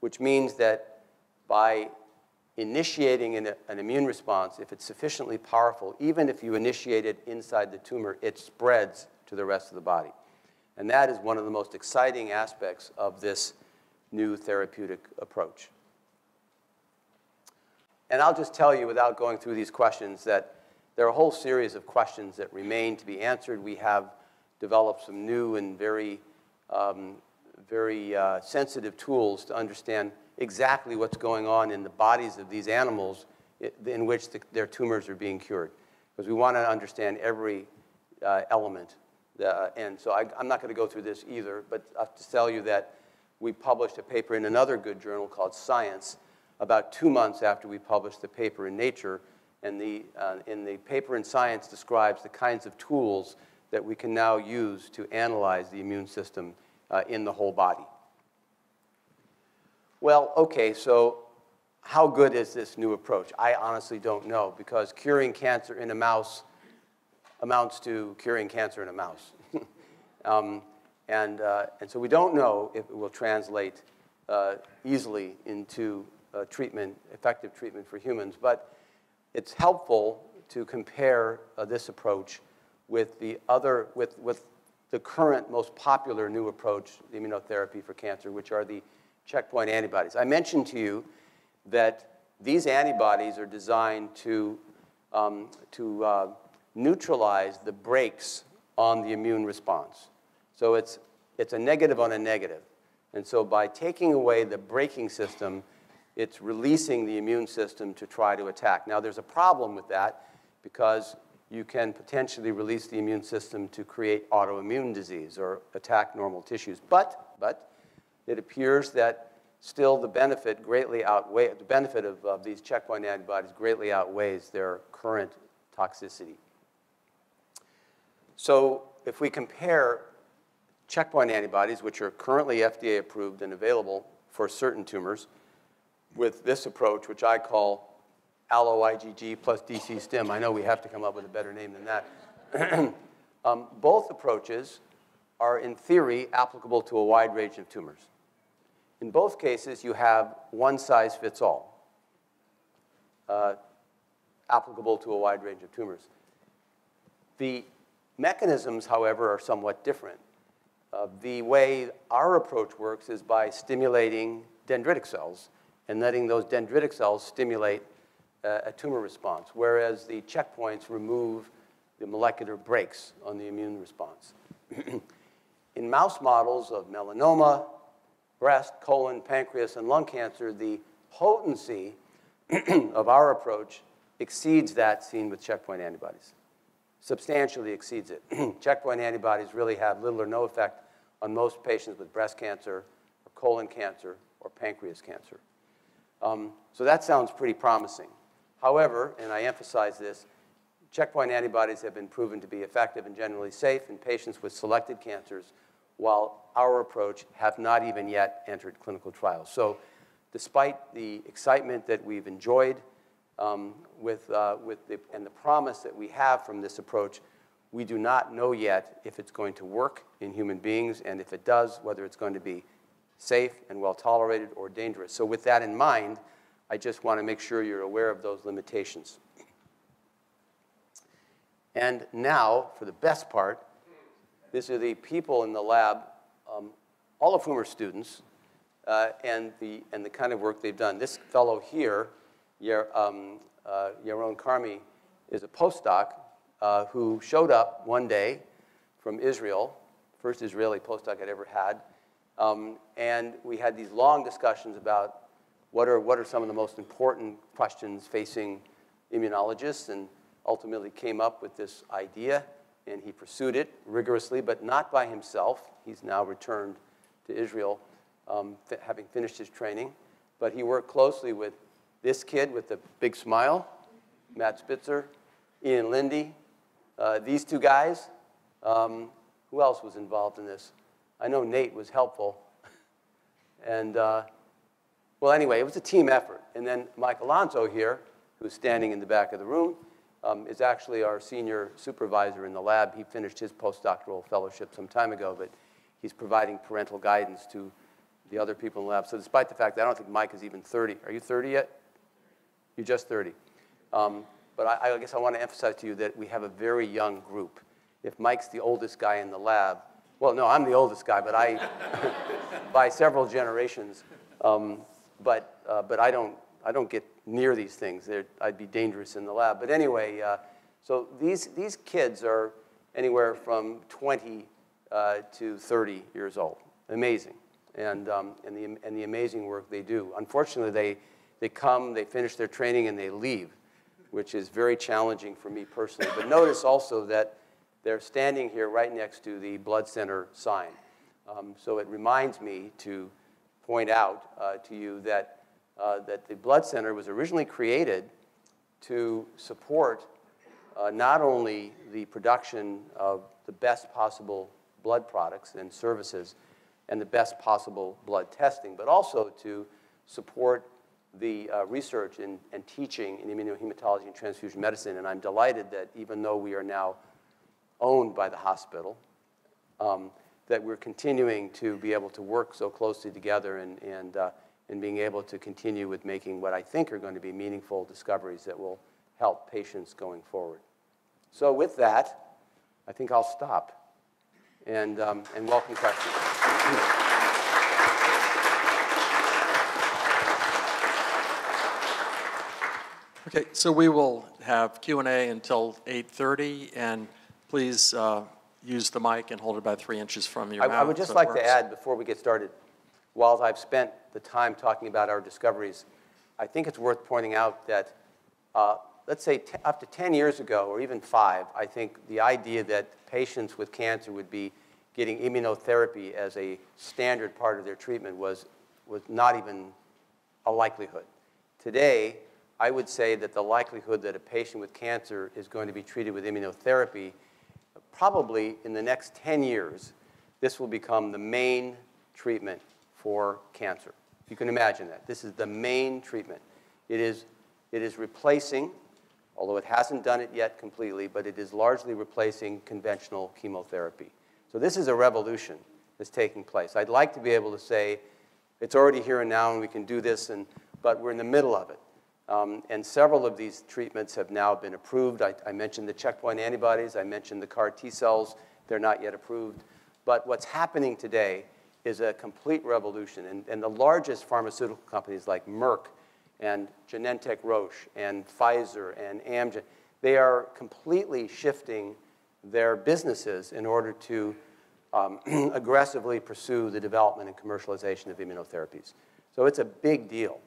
which means that by initiating an, an, immune response, if it's sufficiently powerful, even if you initiate it inside the tumor, it spreads to the rest of the body. And that is one of the most exciting aspects of this new therapeutic approach. And I'll just tell you without going through these questions that there are a whole series of questions that remain to be answered. We have developed some new and very, um, very uh, sensitive tools to understand exactly what's going on in the bodies of these animals in which the, their tumors are being cured. Because we want to understand every uh, element. Uh, and so I, am not going to go through this either, but I have to tell you that we published a paper in another good journal called Science about two months after we published the paper in Nature. And the, uh, in the paper in Science describes the kinds of tools that we can now use to analyze the immune system uh, in the whole body. Well, okay, so how good is this new approach? I honestly don't know because curing cancer in a mouse amounts to curing cancer in a mouse. um, and, uh, and so we don't know if it will translate uh, easily into treatment, effective treatment for humans. But it's helpful to compare uh, this approach with the other, with, with the current most popular new approach, the immunotherapy for cancer, which are the checkpoint antibodies. I mentioned to you that these antibodies are designed to, um, to uh, neutralize the brakes on the immune response. So it's, it's a negative on a negative. And so by taking away the braking system, it's releasing the immune system to try to attack. Now, there's a problem with that because you can potentially release the immune system to create autoimmune disease or attack normal tissues. But, but it appears that still the benefit greatly outweigh the benefit of, of these checkpoint antibodies greatly outweighs their current toxicity. So if we compare checkpoint antibodies, which are currently FDA approved and available for certain tumors, with this approach, which I call allo-IgG plus DC stim. I know we have to come up with a better name than that. um, both approaches are, in theory, applicable to a wide range of tumors. In both cases, you have one size fits all, uh, applicable to a wide range of tumors. The mechanisms, however, are somewhat different. Uh, the way our approach works is by stimulating dendritic cells and letting those dendritic cells stimulate uh, a tumor response, whereas the checkpoints remove the molecular brakes on the immune response. in mouse models of melanoma, breast, colon, pancreas, and lung cancer, the potency of our approach exceeds that seen with checkpoint antibodies. Substantially exceeds it. checkpoint antibodies really have little or no effect on most patients with breast cancer, or colon cancer, or pancreas cancer. Um, so that sounds pretty promising. However, and I emphasize this, checkpoint antibodies have been proven to be effective and generally safe in patients with selected cancers, while our approach have not even yet entered clinical trials. So despite the excitement that we've enjoyed um, with, uh, with the, and the promise that we have from this approach, we do not know yet if it's going to work in human beings, and if it does, whether it's going to be safe and well tolerated or dangerous. So with that in mind, I just want to make sure you're aware of those limitations. And now, for the best part, these are the people in the lab, um, all of whom are students, uh, and, the, and the kind of work they've done. This fellow here, Yer, um, uh, Yaron is a postdoc uh, who showed up one day from Israel, first Israeli postdoc I'd ever had, um, and we had these long discussions about what are, what are some of the most important questions facing immunologists, and ultimately came up with this idea, and he pursued it rigorously, but not by himself. He's now returned to Israel, um, having finished his training. But he worked closely with this kid with the big smile, Matt Spitzer, Ian Linde, uh, these two guys. Um, who else was involved in this? I know Nate was helpful. and, uh, well, anyway, it was a team effort. And then Mike Alonso here, who's standing in the back of the room, um, is actually our senior supervisor in the lab. He finished his postdoctoral fellowship some time ago, but he's providing parental guidance to the other people in the lab. So despite the fact that I don't think Mike is even 30, are you 30 yet? You're just 30. Um, but I, I guess I want to emphasize to you that we have a very young group. If Mike's the oldest guy in the lab, well, no, I'm the oldest guy, but I, by several generations. Um, but, uh, but I, don't, I don't get near these things. They're, I'd be dangerous in the lab. But anyway, uh, so these, these kids are anywhere from 20 uh, to 30 years old. Amazing. And, um, and, the, and the amazing work they do. Unfortunately, they, they come, they finish their training, and they leave, which is very challenging for me personally. But notice also that they're standing here right next to the blood center sign. Um, so it reminds me to point out uh, to you that, uh, that the blood center was originally created to support uh, not only the production of the best possible blood products and services and the best possible blood testing, but also to support the uh, research and, and teaching in immunohematology and transfusion medicine. And I'm delighted that even though we are now owned by the hospital, um, that we're continuing to be able to work so closely together and, and, uh, and being able to continue with making what I think are going to be meaningful discoveries that will help patients going forward. So with that, I think I'll stop and, um, and welcome questions. Okay, so we will have Q&A until 8:30, and please uh, use the mic and hold it about three inches from your I, mouth. I would just so like to add before we get started, while I've spent the time talking about our discoveries, I think it's worth pointing out that, uh, let's say t- up to 10 years ago, or even five, I think the idea that patients with cancer would be getting immunotherapy as a standard part of their treatment was, was not even a likelihood. Today, I would say that the likelihood that a patient with cancer is going to be treated with immunotherapy probably in the next 10 years, this will become the main treatment for cancer. You can imagine that. This is the main treatment. It is, it is replacing, although it hasn't done it yet completely, but it is largely replacing conventional chemotherapy. So this is a revolution that's taking place. I'd like to be able to say it's already here and now and we can do this, and, but we're in the middle of it. Um, and several of these treatments have now been approved. I, I, mentioned the checkpoint antibodies, I mentioned the CAR T cells, they're not yet approved. But what's happening today is a complete revolution. And, and the largest pharmaceutical companies like Merck and Genentech Roche and Pfizer and Amgen, they are completely shifting their businesses in order to um, aggressively pursue the development and commercialization of immunotherapies. So it's a big deal.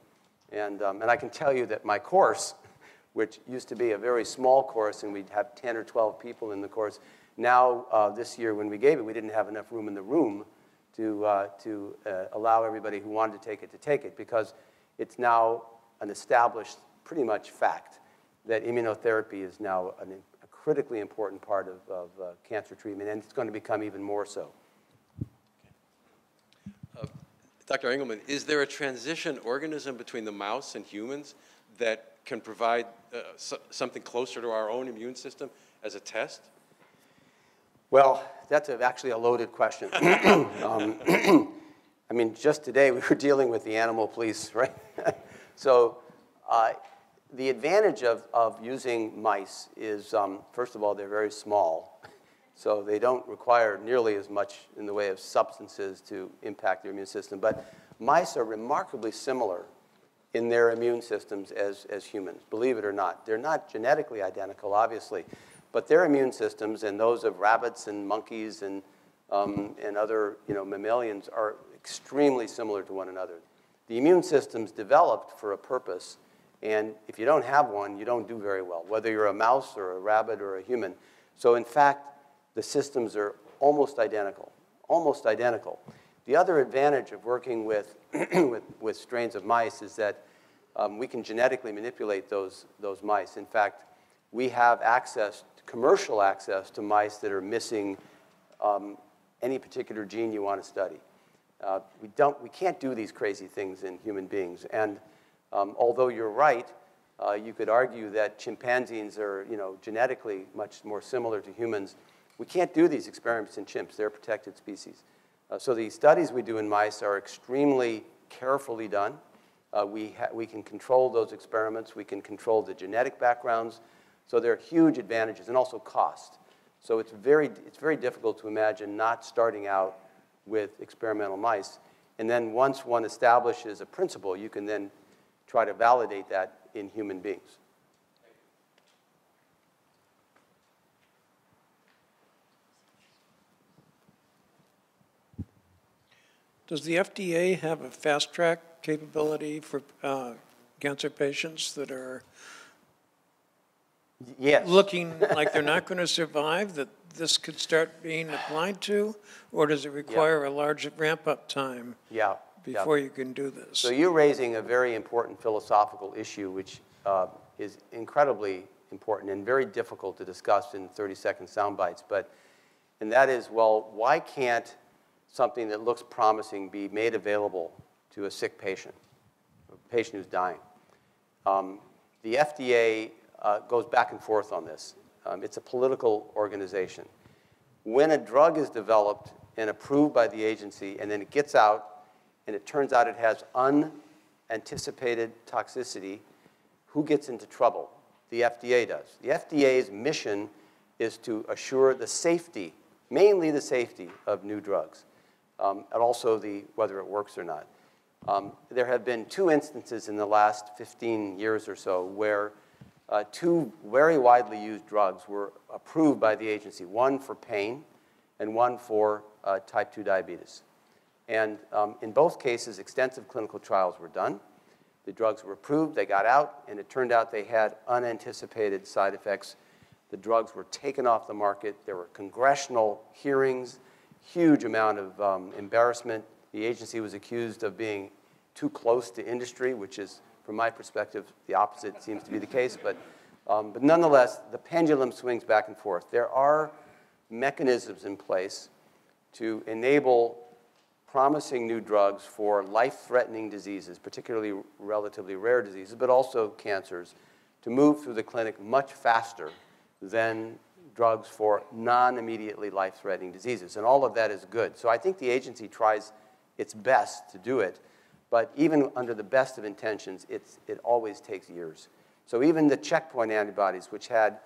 And, um, and I can tell you that my course, which used to be a very small course and we'd have 10 or 12 people in the course, now uh, this year when we gave it, we didn't have enough room in the room to, uh, to uh, allow everybody who wanted to take it to take it because it's now an established, pretty much fact that immunotherapy is now an, a critically important part of, of uh, cancer treatment, and it's going to become even more so. Dr. Engleman, is there a transition organism between the mouse and humans that can provide uh, so- something closer to our own immune system as a test? Well, that's a, actually a loaded question. um, I mean, just today we were dealing with the animal police, right? so, uh, the advantage of, of using mice is, um, first of all, they're very small. So they don't require nearly as much in the way of substances to impact their immune system. But mice are remarkably similar in their immune systems as, as humans, believe it or not. They're not genetically identical, obviously, but their immune systems and those of rabbits and monkeys and, um, and other you know, mammalians are extremely similar to one another. The immune system's developed for a purpose, and if you don't have one, you don't do very well, whether you're a mouse or a rabbit or a human. So, in fact, the systems are almost identical, almost identical. The other advantage of working with, with, with, strains of mice is that um, we can genetically manipulate those, those mice. In fact, we have access, commercial access to mice that are missing um, any particular gene you want to study. Uh, we, don't, we can't do these crazy things in human beings. And um, although you're right, uh, you could argue that chimpanzees are you know, genetically much more similar to humans. We can't do these experiments in chimps. They're protected species. Uh, so the studies we do in mice are extremely carefully done. Uh, we, we can control those experiments. We can control the genetic backgrounds. So there are huge advantages and also cost. So it's very, it's very difficult to imagine not starting out with experimental mice. And then once one establishes a principle, you can then try to validate that in human beings. Does the FDA have a fast track capability for uh, cancer patients that are Yes. looking like they're not going to survive, that this could start being applied to? Or does it require a large ramp-up time Yeah. yeah. before you can do this? So you're raising a very important philosophical issue, which uh, is incredibly important and very difficult to discuss in 30-second sound bites. But, and that is, well, why can't something that looks promising be made available to a sick patient, a patient who's dying? Um, the FDA uh, goes back and forth on this. Um, it's a political organization. When a drug is developed and approved by the agency, and then it gets out, and it turns out it has unanticipated toxicity, who gets into trouble? The FDA does. The FDA's mission is to assure the safety, mainly the safety of new drugs, um, and also the, whether it works or not. Um, there have been two instances in the last 15 years or so where uh, two very widely used drugs were approved by the agency, one for pain and one for uh, type 2 diabetes. And um, in both cases, extensive clinical trials were done. The drugs were approved, they got out, and it turned out they had unanticipated side effects. The drugs were taken off the market. There were congressional hearings, huge amount of um, embarrassment. The agency was accused of being too close to industry, which is from my perspective, the opposite seems to be the case. But, um, but nonetheless, the pendulum swings back and forth. There are mechanisms in place to enable promising new drugs for life-threatening diseases, particularly relatively rare diseases, but also cancers, to move through the clinic much faster than drugs for non-immediately life-threatening diseases. And all of that is good. So I think the agency tries its best to do it. But even under the best of intentions, it always takes years. So even the checkpoint antibodies, which had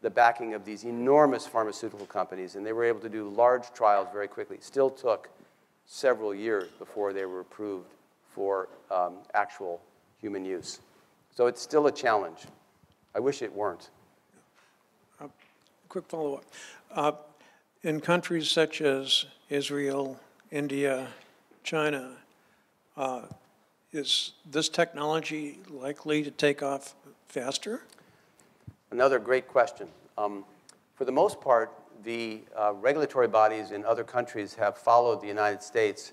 the backing of these enormous pharmaceutical companies, and they were able to do large trials very quickly, still took several years before they were approved for um, actual human use. So it's still a challenge. I wish it weren't. Quick follow-up. Uh, In countries such as Israel, India, China, uh, is this technology likely to take off faster? Another great question. Um, For the most part, the uh, regulatory bodies in other countries have followed the United States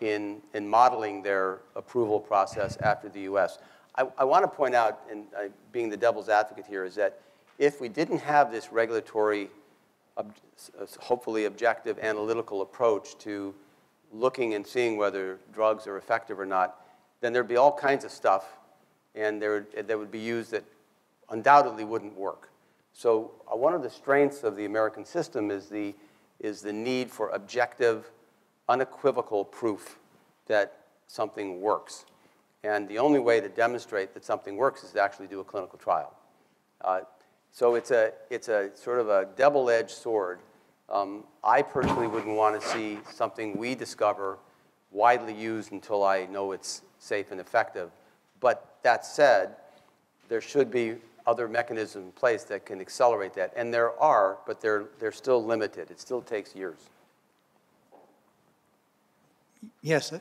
in, in modeling their approval process after the US. I, I want to point out, and uh, being the devil's advocate here, is that if we didn't have this regulatory, ob- hopefully objective analytical approach to looking and seeing whether drugs are effective or not, then there'd be all kinds of stuff and there, that would be used that undoubtedly wouldn't work. So uh, one of the strengths of the American system is the, is the need for objective, unequivocal proof that something works. And the only way to demonstrate that something works is to actually do a clinical trial. Uh, so it's a, it's a sort of a double-edged sword. Um, I personally wouldn't want to see something we discover widely used until I know it's safe and effective. But that said, there should be other mechanisms in place that can accelerate that. And there are, but they're, they're still limited. It still takes years. Yes,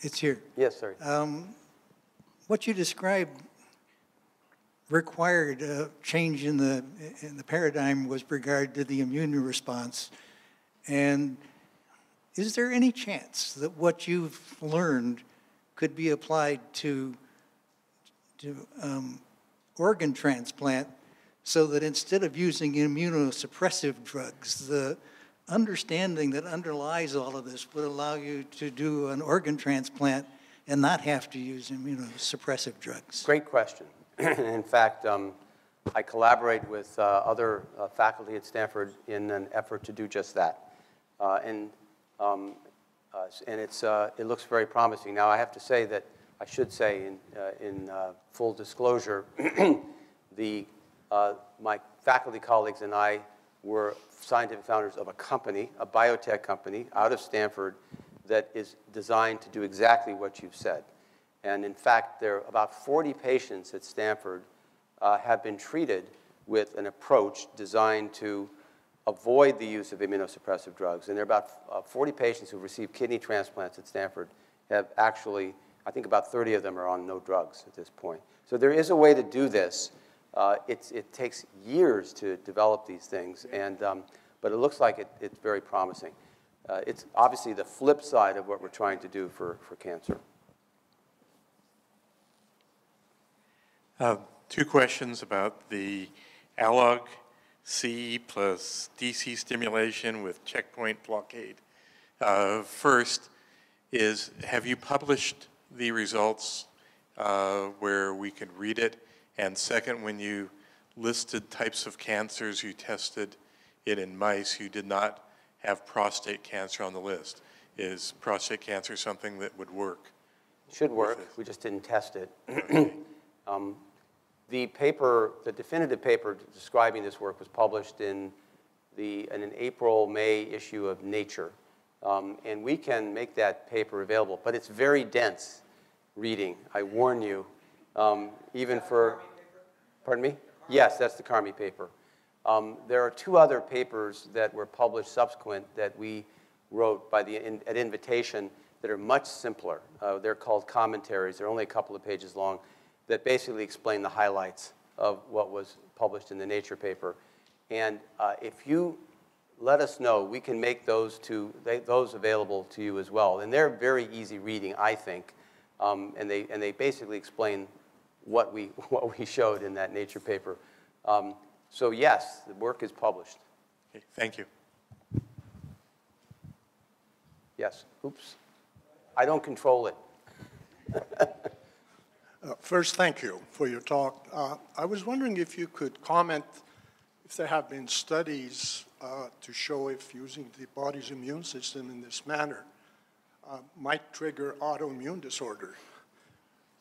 it's here. Yes, sir. Um, What you described required a change in the, in the paradigm with regard to the immune response. And is there any chance that what you've learned could be applied to, to um, organ transplant so that instead of using immunosuppressive drugs, the understanding that underlies all of this would allow you to do an organ transplant and not have to use immunosuppressive drugs? Great question. in fact, um, I collaborate with uh, other uh, faculty at Stanford in an effort to do just that. Uh, and um, uh, and it's, uh, it looks very promising. Now, I have to say that, I should say in, uh, in full disclosure, the, my faculty colleagues and I were scientific founders of a company, a biotech company out of Stanford that is designed to do exactly what you've said. And in fact, there are about 40 patients at Stanford uh, have been treated with an approach designed to avoid the use of immunosuppressive drugs. And there are about uh, 40 patients who've received kidney transplants at Stanford have actually, I think about 30 of them are on no drugs at this point. So there is a way to do this. Uh, it's, it takes years to develop these things, and, um, but it looks like it, it's very promising. Uh, it's obviously the flip side of what we're trying to do for, for cancer. Uh, Two questions about the ALOG C plus DC stimulation with checkpoint blockade. Uh, First is, have you published the results uh, where we can read it? And second, when you listed types of cancers you tested it in mice, you did not have prostate cancer on the list. Is prostate cancer something that would work? Should work, we just didn't test it. um, the paper, the definitive paper describing this work was published in, the, in an April, May issue of Nature. Um, and we can make that paper available, but it's very dense reading, I warn you, um, even for, pardon me? Yes, that's the Carmi paper. Um, there are two other papers that were published subsequent that we wrote by the, in, at invitation that are much simpler. Uh, they're called commentaries. They're only a couple of pages long that basically explain the highlights of what was published in the Nature paper. And uh, if you let us know, we can make those, to, they, those available to you as well. And they're very easy reading, I think. Um, and, they, and they basically explain what we, what we showed in that Nature paper. Um, so yes, the work is published. Okay, Thank you. Yes. Oops. I don't control it. Uh, First, thank you for your talk. Uh, I was wondering if you could comment if there have been studies uh, to show if using the body's immune system in this manner uh, might trigger autoimmune disorder,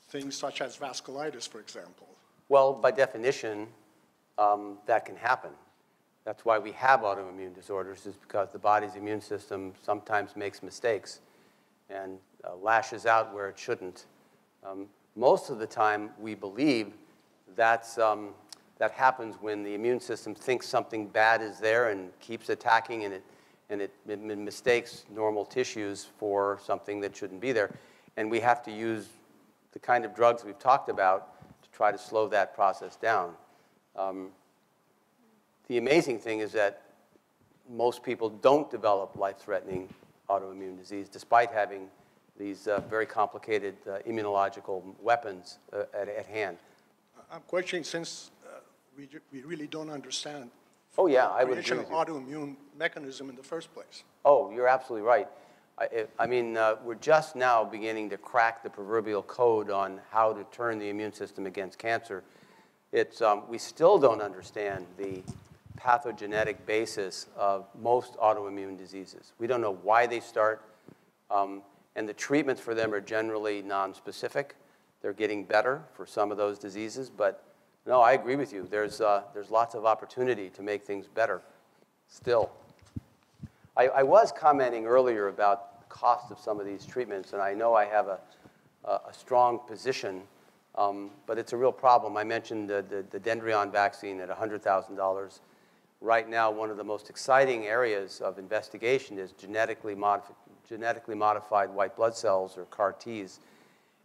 things such as vasculitis, for example. Well, by definition, um, that can happen. That's why we have autoimmune disorders, is because the body's immune system sometimes makes mistakes and uh, lashes out where it shouldn't. Um, most of the time, we believe that's, um, that happens when the immune system thinks something bad is there and keeps attacking and it, and it, it mistakes normal tissues for something that shouldn't be there. And we have to use the kind of drugs we've talked about to try to slow that process down. Um, the amazing thing is that most people don't develop life-threatening autoimmune disease despite having these uh, very complicated uh, immunological weapons uh, at, at, hand. I'm questioning since uh, we, we really don't understand oh, yeah, I would agree autoimmune mechanism in the first place. Oh, you're absolutely right. I, I mean, uh, we're just now beginning to crack the proverbial code on how to turn the immune system against cancer. It's, um, we still don't understand the pathogenetic basis of most autoimmune diseases. We don't know why they start, um, and the treatments for them are generally nonspecific. They're getting better for some of those diseases, but no, I agree with you. There's, uh, there's lots of opportunity to make things better still. I, I was commenting earlier about the cost of some of these treatments, and I know I have a, a, a strong position, um, but it's a real problem. I mentioned the, the, the Dendreon vaccine at $100,000 right now one of the most exciting areas of investigation is genetically, modif genetically modified white blood cells, or CAR Ts.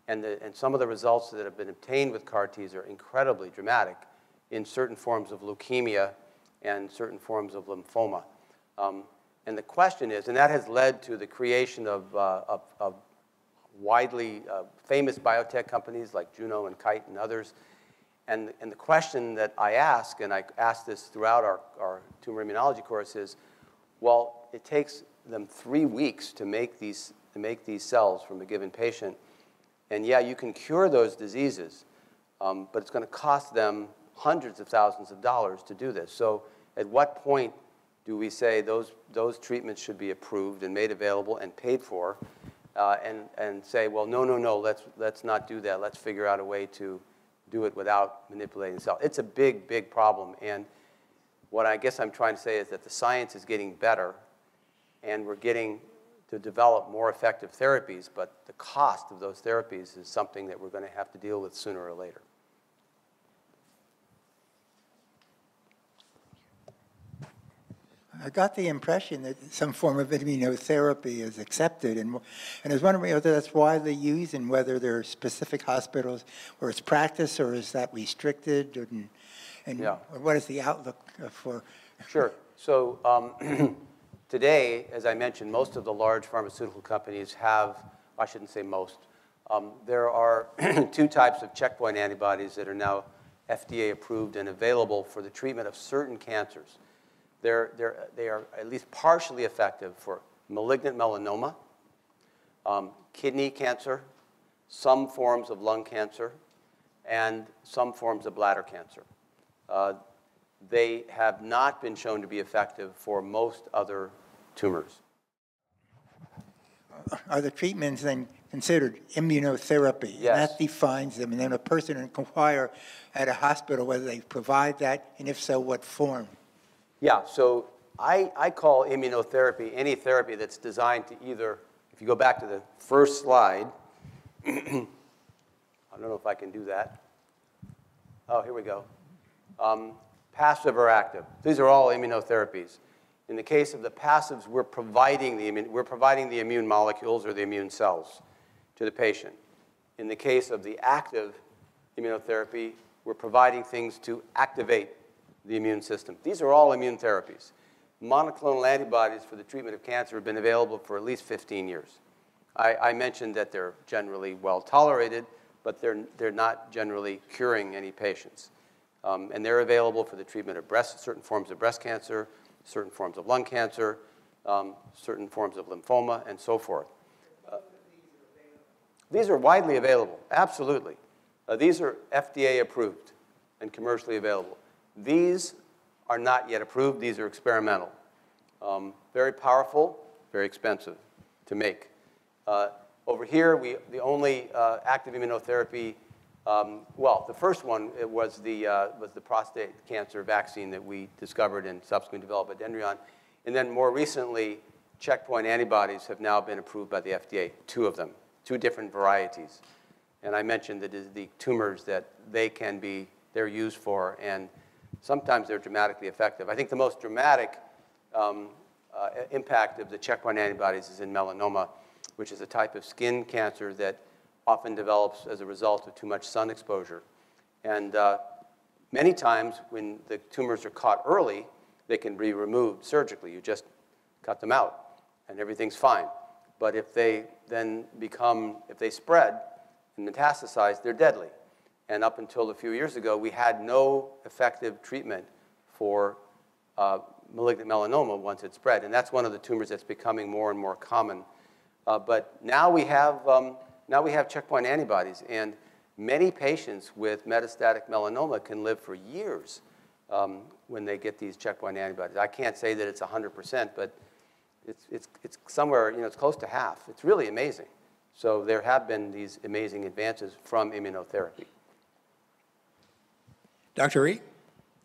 And, the, and some of the results that have been obtained with CAR Ts are incredibly dramatic in certain forms of leukemia and certain forms of lymphoma. Um, and the question is, and that has led to the creation of, uh, of, of widely uh, famous biotech companies like Juno and Kite and others and, and the question that I ask, and I ask this throughout our, our tumor immunology course, is well, it takes them three weeks to make, these, to make these cells from a given patient. And yeah, you can cure those diseases, um, but it's going to cost them hundreds of thousands of dollars to do this. So at what point do we say those, those treatments should be approved and made available and paid for, uh, and, and say, well, no, no, no, let's, let's not do that. Let's figure out a way to do it without manipulating the cell. It's a big, big problem. And what I guess I'm trying to say is that the science is getting better and we're getting to develop more effective therapies, but the cost of those therapies is something that we're going to have to deal with sooner or later. I got the impression that some form of immunotherapy is accepted, and, and I was wondering whether that's widely used and whether there are specific hospitals where it's practiced or is that restricted, and, and yeah. what is the outlook for? Sure. So um, today, as I mentioned, most of the large pharmaceutical companies have, I shouldn't say most, um, there are two types of checkpoint antibodies that are now FDA approved and available for the treatment of certain cancers. They're, they're, they are at least partially effective for malignant melanoma, um, kidney cancer, some forms of lung cancer, and some forms of bladder cancer. Uh, they have not been shown to be effective for most other tumors. Are the treatments then considered immunotherapy? Yes. And that defines them, and then a person can inquire at a hospital whether they provide that, and if so, what form? Yeah, so I, I call immunotherapy any therapy that's designed to either, if you go back to the first slide, I don't know if I can do that. Oh, here we go. Um, passive or active. These are all immunotherapies. In the case of the passives, we're providing the, immune, we're providing the immune molecules or the immune cells to the patient. In the case of the active immunotherapy, we're providing things to activate the immune system. These are all immune therapies. Monoclonal antibodies for the treatment of cancer have been available for at least 15 years. I, I mentioned that they're generally well tolerated, but they're, they're not generally curing any patients. Um, and they're available for the treatment of breast, certain forms of breast cancer, certain forms of lung cancer, um, certain forms of lymphoma, and so forth. Uh, these are widely available, absolutely. Uh, these are FDA approved and commercially available. These are not yet approved. These are experimental. Um, very powerful, very expensive to make. Uh, over here, we, the only uh, active immunotherapy, um, well, the first one was, the, uh, was the prostate cancer vaccine that we discovered and subsequently developed at Dendreon. And then more recently, checkpoint antibodies have now been approved by the FDA, two of them, two different varieties. And I mentioned that the tumors that they can be, they're used for, and sometimes they're dramatically effective. I think the most dramatic um, uh, impact of the checkpoint antibodies is in melanoma, which is a type of skin cancer that often develops as a result of too much sun exposure. And uh, many times when the tumors are caught early, they can be removed surgically. You just cut them out and everything's fine. But if they then become, if they spread and metastasize, they're deadly. And up until a few years ago, we had no effective treatment for uh, malignant melanoma once it spread. And that's one of the tumors that's becoming more and more common. Uh, but now we, have, um, now we have checkpoint antibodies. And many patients with metastatic melanoma can live for years um, when they get these checkpoint antibodies. I can't say that it's 100%, but it's, it's, it's somewhere, you know, it's close to half. It's really amazing. So there have been these amazing advances from immunotherapy. Dr. E?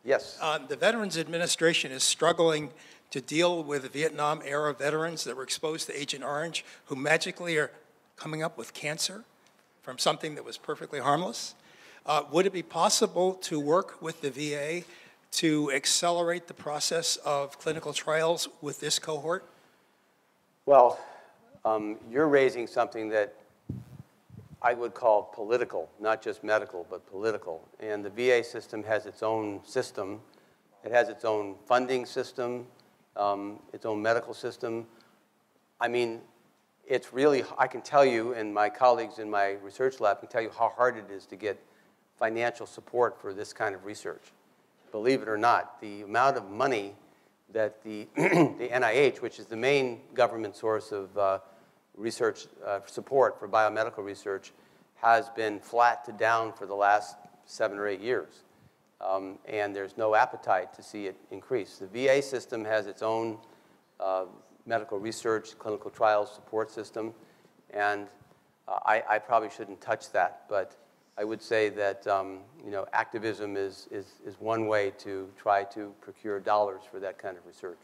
Yes. Uh, the Veterans Administration is struggling to deal with Vietnam era veterans that were exposed to Agent Orange who magically are coming up with cancer from something that was perfectly harmless. Uh, would it be possible to work with the VA to accelerate the process of clinical trials with this cohort? Well, um, you're raising something that I would call political, not just medical, but political. And the VA system has its own system. It has its own funding system, um, its own medical system. I mean, it's really, I can tell you, and my colleagues in my research lab can tell you how hard it is to get financial support for this kind of research. Believe it or not, the amount of money that the, the NIH, which is the main government source of uh, research uh, support for biomedical research has been flat to down for the last seven or eight years. Um, and there's no appetite to see it increase. The VA system has its own uh, medical research, clinical trials support system, and uh, I, I, probably shouldn't touch that, but I would say that um, you know, activism is, is, is one way to try to procure dollars for that kind of research.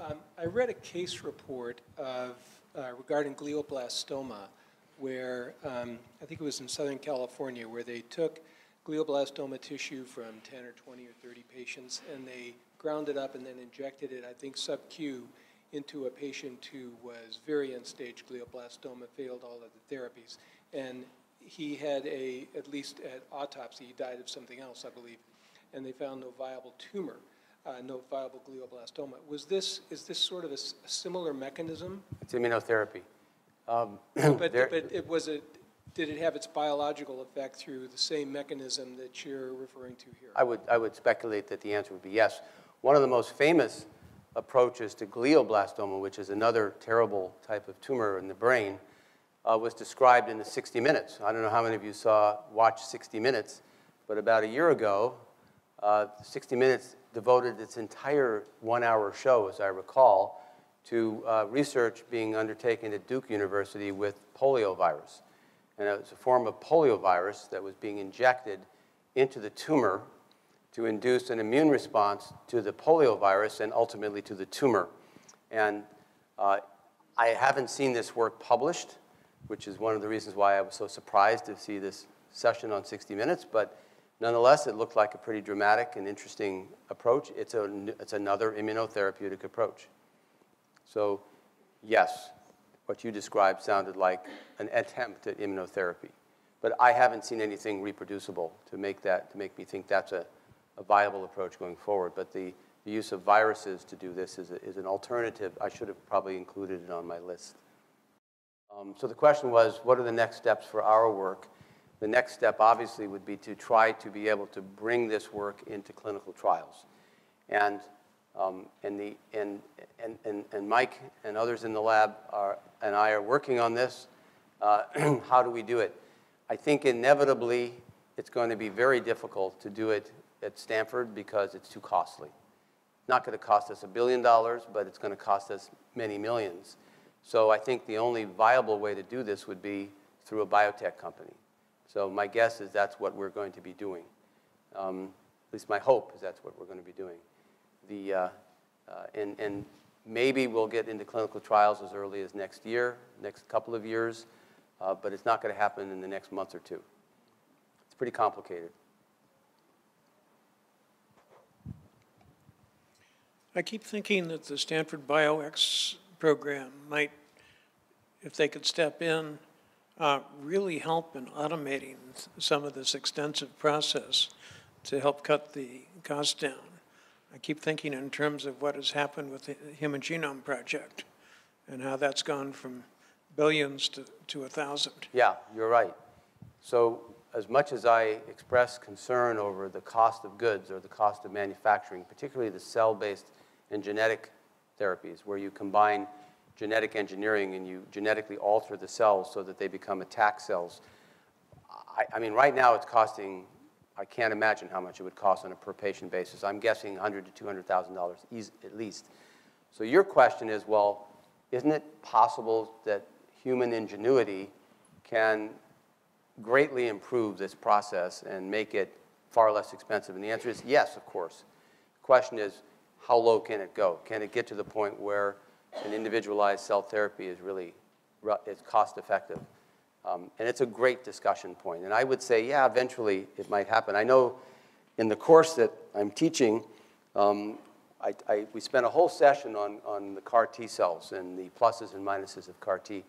Um, I read a case report of, uh, regarding glioblastoma where um, I think it was in Southern California where they took glioblastoma tissue from 10 or 20 or 30 patients and they ground it up and then injected it, I think sub-Q, into a patient who was very end-stage glioblastoma, failed all of the therapies. And he had a, at least at autopsy, he died of something else, I believe, and they found no viable tumor uh, no viable glioblastoma. Was this, is this sort of a, a similar mechanism? It's immunotherapy. Um, but, but it was a, did it have its biological effect through the same mechanism that you're referring to here? I would, I would speculate that the answer would be yes. One of the most famous approaches to glioblastoma, which is another terrible type of tumor in the brain, uh, was described in the 60 Minutes. I don't know how many of you saw, watched 60 Minutes, but about a year ago, uh, 60 Minutes devoted its entire one-hour show, as I recall, to uh, research being undertaken at Duke University with poliovirus. And it was a form of poliovirus that was being injected into the tumor to induce an immune response to the poliovirus and ultimately to the tumor. And uh, I haven't seen this work published, which is one of the reasons why I was so surprised to see this session on 60 Minutes, but Nonetheless, it looked like a pretty dramatic and interesting approach. It's, a, it's another immunotherapeutic approach. So, yes, what you described sounded like an attempt at immunotherapy. But I haven't seen anything reproducible to make, that, to make me think that's a, a viable approach going forward. But the, the use of viruses to do this is, a, is an alternative. I should have probably included it on my list. Um, so the question was, what are the next steps for our work? The next step, obviously, would be to try to be able to bring this work into clinical trials. And, um, and, the, and, and, and, and Mike and others in the lab are, and I are working on this. Uh, how do we do it? I think inevitably it's going to be very difficult to do it at Stanford because it's too costly. Not going to cost us a billion dollars, but it's going to cost us many millions. So I think the only viable way to do this would be through a biotech company. So my guess is that's what we're going to be doing. Um, at least my hope is that's what we're going to be doing. The, uh, uh, and, and maybe we'll get into clinical trials as early as next year, next couple of years, uh, but it's not going to happen in the next month or two. It's pretty complicated. I keep thinking that the Stanford Bio-X program might, if they could step in, uh, really help in automating some of this extensive process to help cut the cost down. I keep thinking in terms of what has happened with the Human Genome Project and how that's gone from billions to, to a thousand. Yeah, you're right. So as much as I express concern over the cost of goods or the cost of manufacturing, particularly the cell-based and genetic therapies, where you combine genetic engineering and you genetically alter the cells so that they become attack cells. I, I mean, right now it's costing, I can't imagine how much it would cost on a per patient basis. I'm guessing 100 to $200,000 at least. So your question is, well, isn't it possible that human ingenuity can greatly improve this process and make it far less expensive? And the answer is yes, of course. The question is, how low can it go? Can it get to the point where an individualized cell therapy is really is cost effective? Um, and it's a great discussion point. And I would say, yeah, eventually it might happen. I know in the course that I'm teaching, um, I, I, we spent a whole session on, on the CAR T cells and the pluses and minuses of CAR T.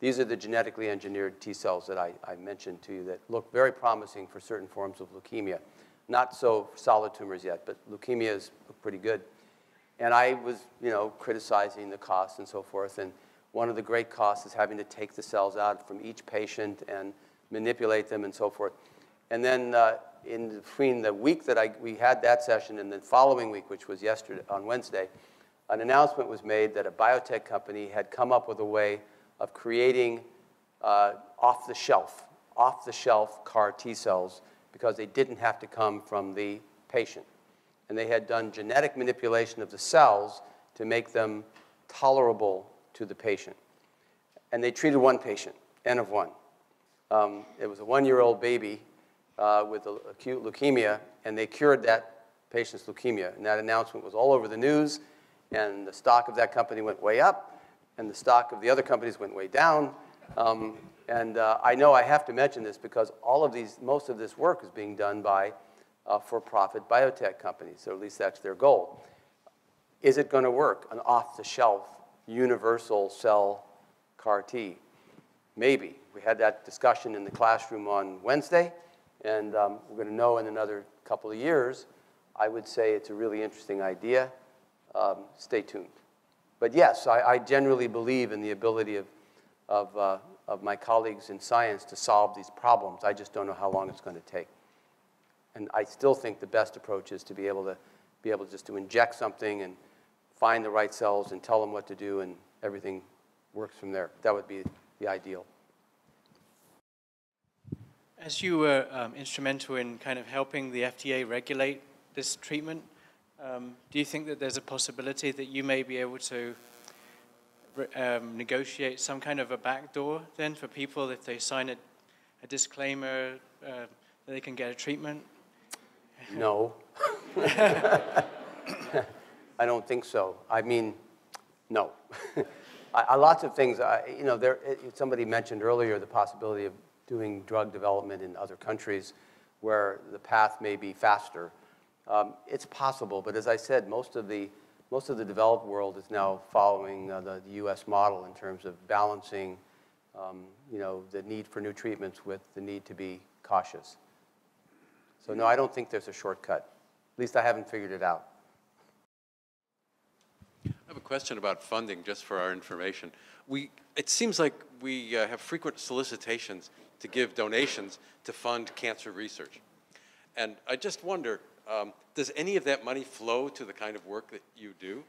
These are the genetically engineered T cells that I, I mentioned to you that look very promising for certain forms of leukemia. Not so solid tumors yet, but leukemias look pretty good. And I was, you know, criticizing the costs and so forth. And one of the great costs is having to take the cells out from each patient and manipulate them and so forth. And then uh, in between the week that I, we had that session and the following week, which was yesterday, on Wednesday, an announcement was made that a biotech company had come up with a way of creating uh, off-the-shelf, off-the-shelf CAR T cells because they didn't have to come from the patient and they had done genetic manipulation of the cells to make them tolerable to the patient. And they treated one patient, N of one. Um, it was a one-year-old baby uh, with acute leukemia, and they cured that patient's leukemia. And that announcement was all over the news, and the stock of that company went way up, and the stock of the other companies went way down. Um, and uh, I know I have to mention this because all of these, most of this work is being done by uh, for-profit biotech companies, or at least that's their goal. Is it going to work, an off-the-shelf universal cell CAR T? Maybe. We had that discussion in the classroom on Wednesday, and um, we're going to know in another couple of years. I would say it's a really interesting idea. Um, stay tuned. But yes, I, I, generally believe in the ability of, of, uh, of my colleagues in science to solve these problems. I just don't know how long it's going to take. And I still think the best approach is to be able to be able just to inject something and find the right cells and tell them what to do and everything works from there. That would be the ideal. As you were um, instrumental in kind of helping the FDA regulate this treatment, um, do you think that there's a possibility that you may be able to um, negotiate some kind of a backdoor then for people if they sign a, a disclaimer uh, that they can get a treatment? No. I don't think so. I mean, no. I, lots of things, I, you know, there, somebody mentioned earlier the possibility of doing drug development in other countries where the path may be faster. Um, it's possible, but as I said, most of the, most of the developed world is now following uh, the, the, U.S. model in terms of balancing, um, you know, the need for new treatments with the need to be cautious. So no, I don't think there's a shortcut. At least I haven't figured it out. I have a question about funding, just for our information. We, it seems like we uh, have frequent solicitations to give donations to fund cancer research. And I just wonder, um, does any of that money flow to the kind of work that you do?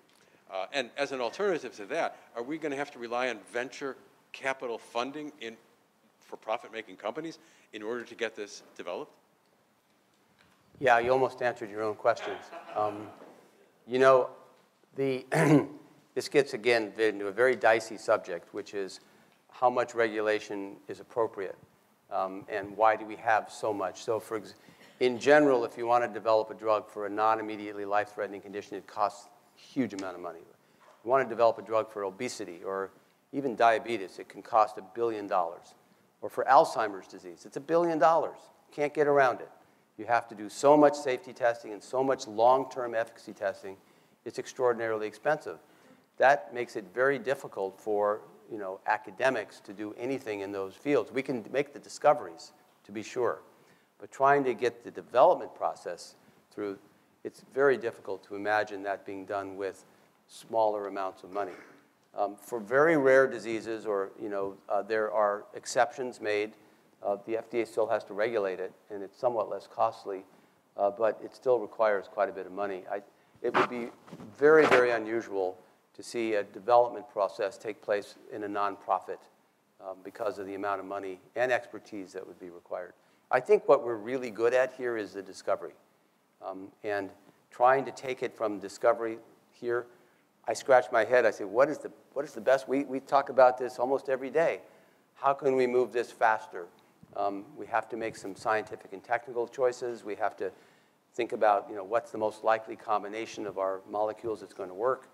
Uh, and as an alternative to that, are we going to have to rely on venture capital funding in, for profit-making companies in order to get this developed? Yeah, you almost answered your own questions. Um, you know, the this gets again into a very dicey subject, which is how much regulation is appropriate, um, and why do we have so much? So, for in general, if you want to develop a drug for a non-immediately life-threatening condition, it costs a huge amount of money. If you want to develop a drug for obesity or even diabetes, it can cost a billion dollars. Or for Alzheimer's disease, it's a billion dollars. You Can't get around it. You have to do so much safety testing and so much long-term efficacy testing. It's extraordinarily expensive. That makes it very difficult for you know, academics to do anything in those fields. We can make the discoveries, to be sure, but trying to get the development process through, it's very difficult to imagine that being done with smaller amounts of money. Um, for very rare diseases, or you know, uh, there are exceptions made. Uh, the FDA still has to regulate it, and it's somewhat less costly, uh, but it still requires quite a bit of money. I, it would be very, very unusual to see a development process take place in a nonprofit um, because of the amount of money and expertise that would be required. I think what we're really good at here is the discovery. Um, and trying to take it from discovery here, I scratch my head. I say, what is the, what is the best? We, we talk about this almost every day. How can we move this faster? Um, we have to make some scientific and technical choices. We have to think about, you know, what's the most likely combination of our molecules that's going to work.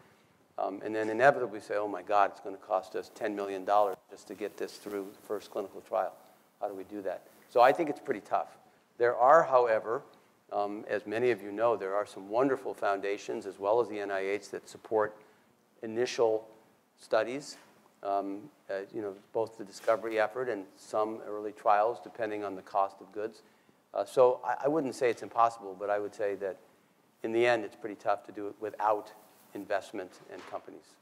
Um, and then inevitably say, oh my God, it's going to cost us $10 million just to get this through the first clinical trial. How do we do that? So I think it's pretty tough. There are, however, um, as many of you know, there are some wonderful foundations as well as the NIH that support initial studies, um, uh, you know, both the discovery effort and some early trials depending on the cost of goods. Uh, so I, I wouldn't say it's impossible, but I would say that in the end, it's pretty tough to do it without investment and companies.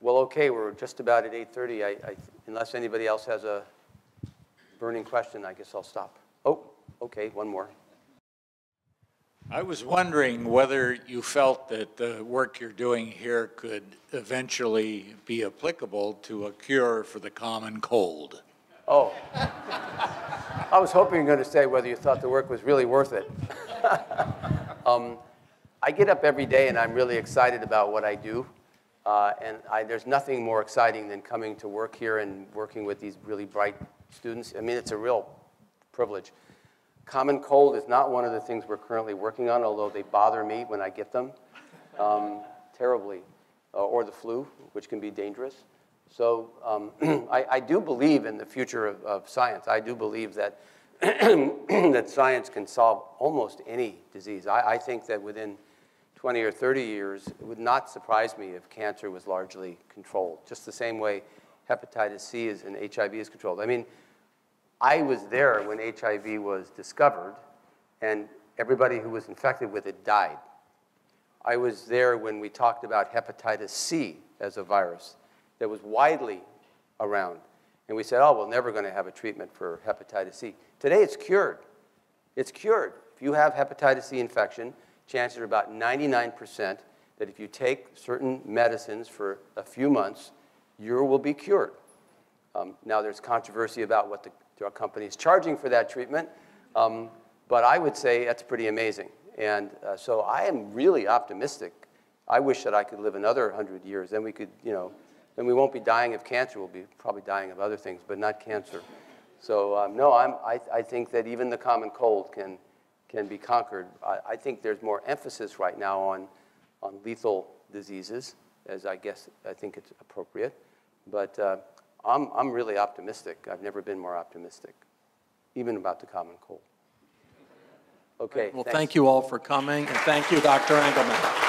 Well, okay, we're just about at 8.30. I, I, unless anybody else has a burning question, I guess I'll stop. Oh, okay, one more. I was wondering whether you felt that the work you're doing here could eventually be applicable to a cure for the common cold. Oh. I was hoping you were going to say whether you thought the work was really worth it. um, I get up every day and I'm really excited about what I do. Uh, and I, there's nothing more exciting than coming to work here and working with these really bright students. I mean, it's a real privilege. Common cold is not one of the things we're currently working on, although they bother me when I get them um, terribly, uh, or the flu, which can be dangerous. So um, I, I, do believe in the future of, of science. I do believe that, that science can solve almost any disease. I, I think that within 20 or 30 years, it would not surprise me if cancer was largely controlled, just the same way hepatitis C is and HIV is controlled. I mean, I was there when HIV was discovered, and everybody who was infected with it died. I was there when we talked about hepatitis C as a virus that was widely around. And we said, oh, we're never going to have a treatment for hepatitis C. Today, it's cured. It's cured. If you have hepatitis C infection, chances are about 99% that if you take certain medicines for a few months, you will be cured. Um, now, there's controversy about what the drug company is charging for that treatment, um, but I would say that's pretty amazing. And uh, so I am really optimistic. I wish that I could live another 100 years. Then we could, you know, then we won't be dying of cancer. We'll be probably dying of other things, but not cancer. So um, no, I'm, I, I think that even the common cold can, can be conquered. I, I think there's more emphasis right now on, on lethal diseases, as I guess I think it's appropriate. But uh, I'm, I'm really optimistic. I've never been more optimistic, even about the common cold. Okay. Well, thanks. thank you all for coming, and thank you, Dr. Engleman.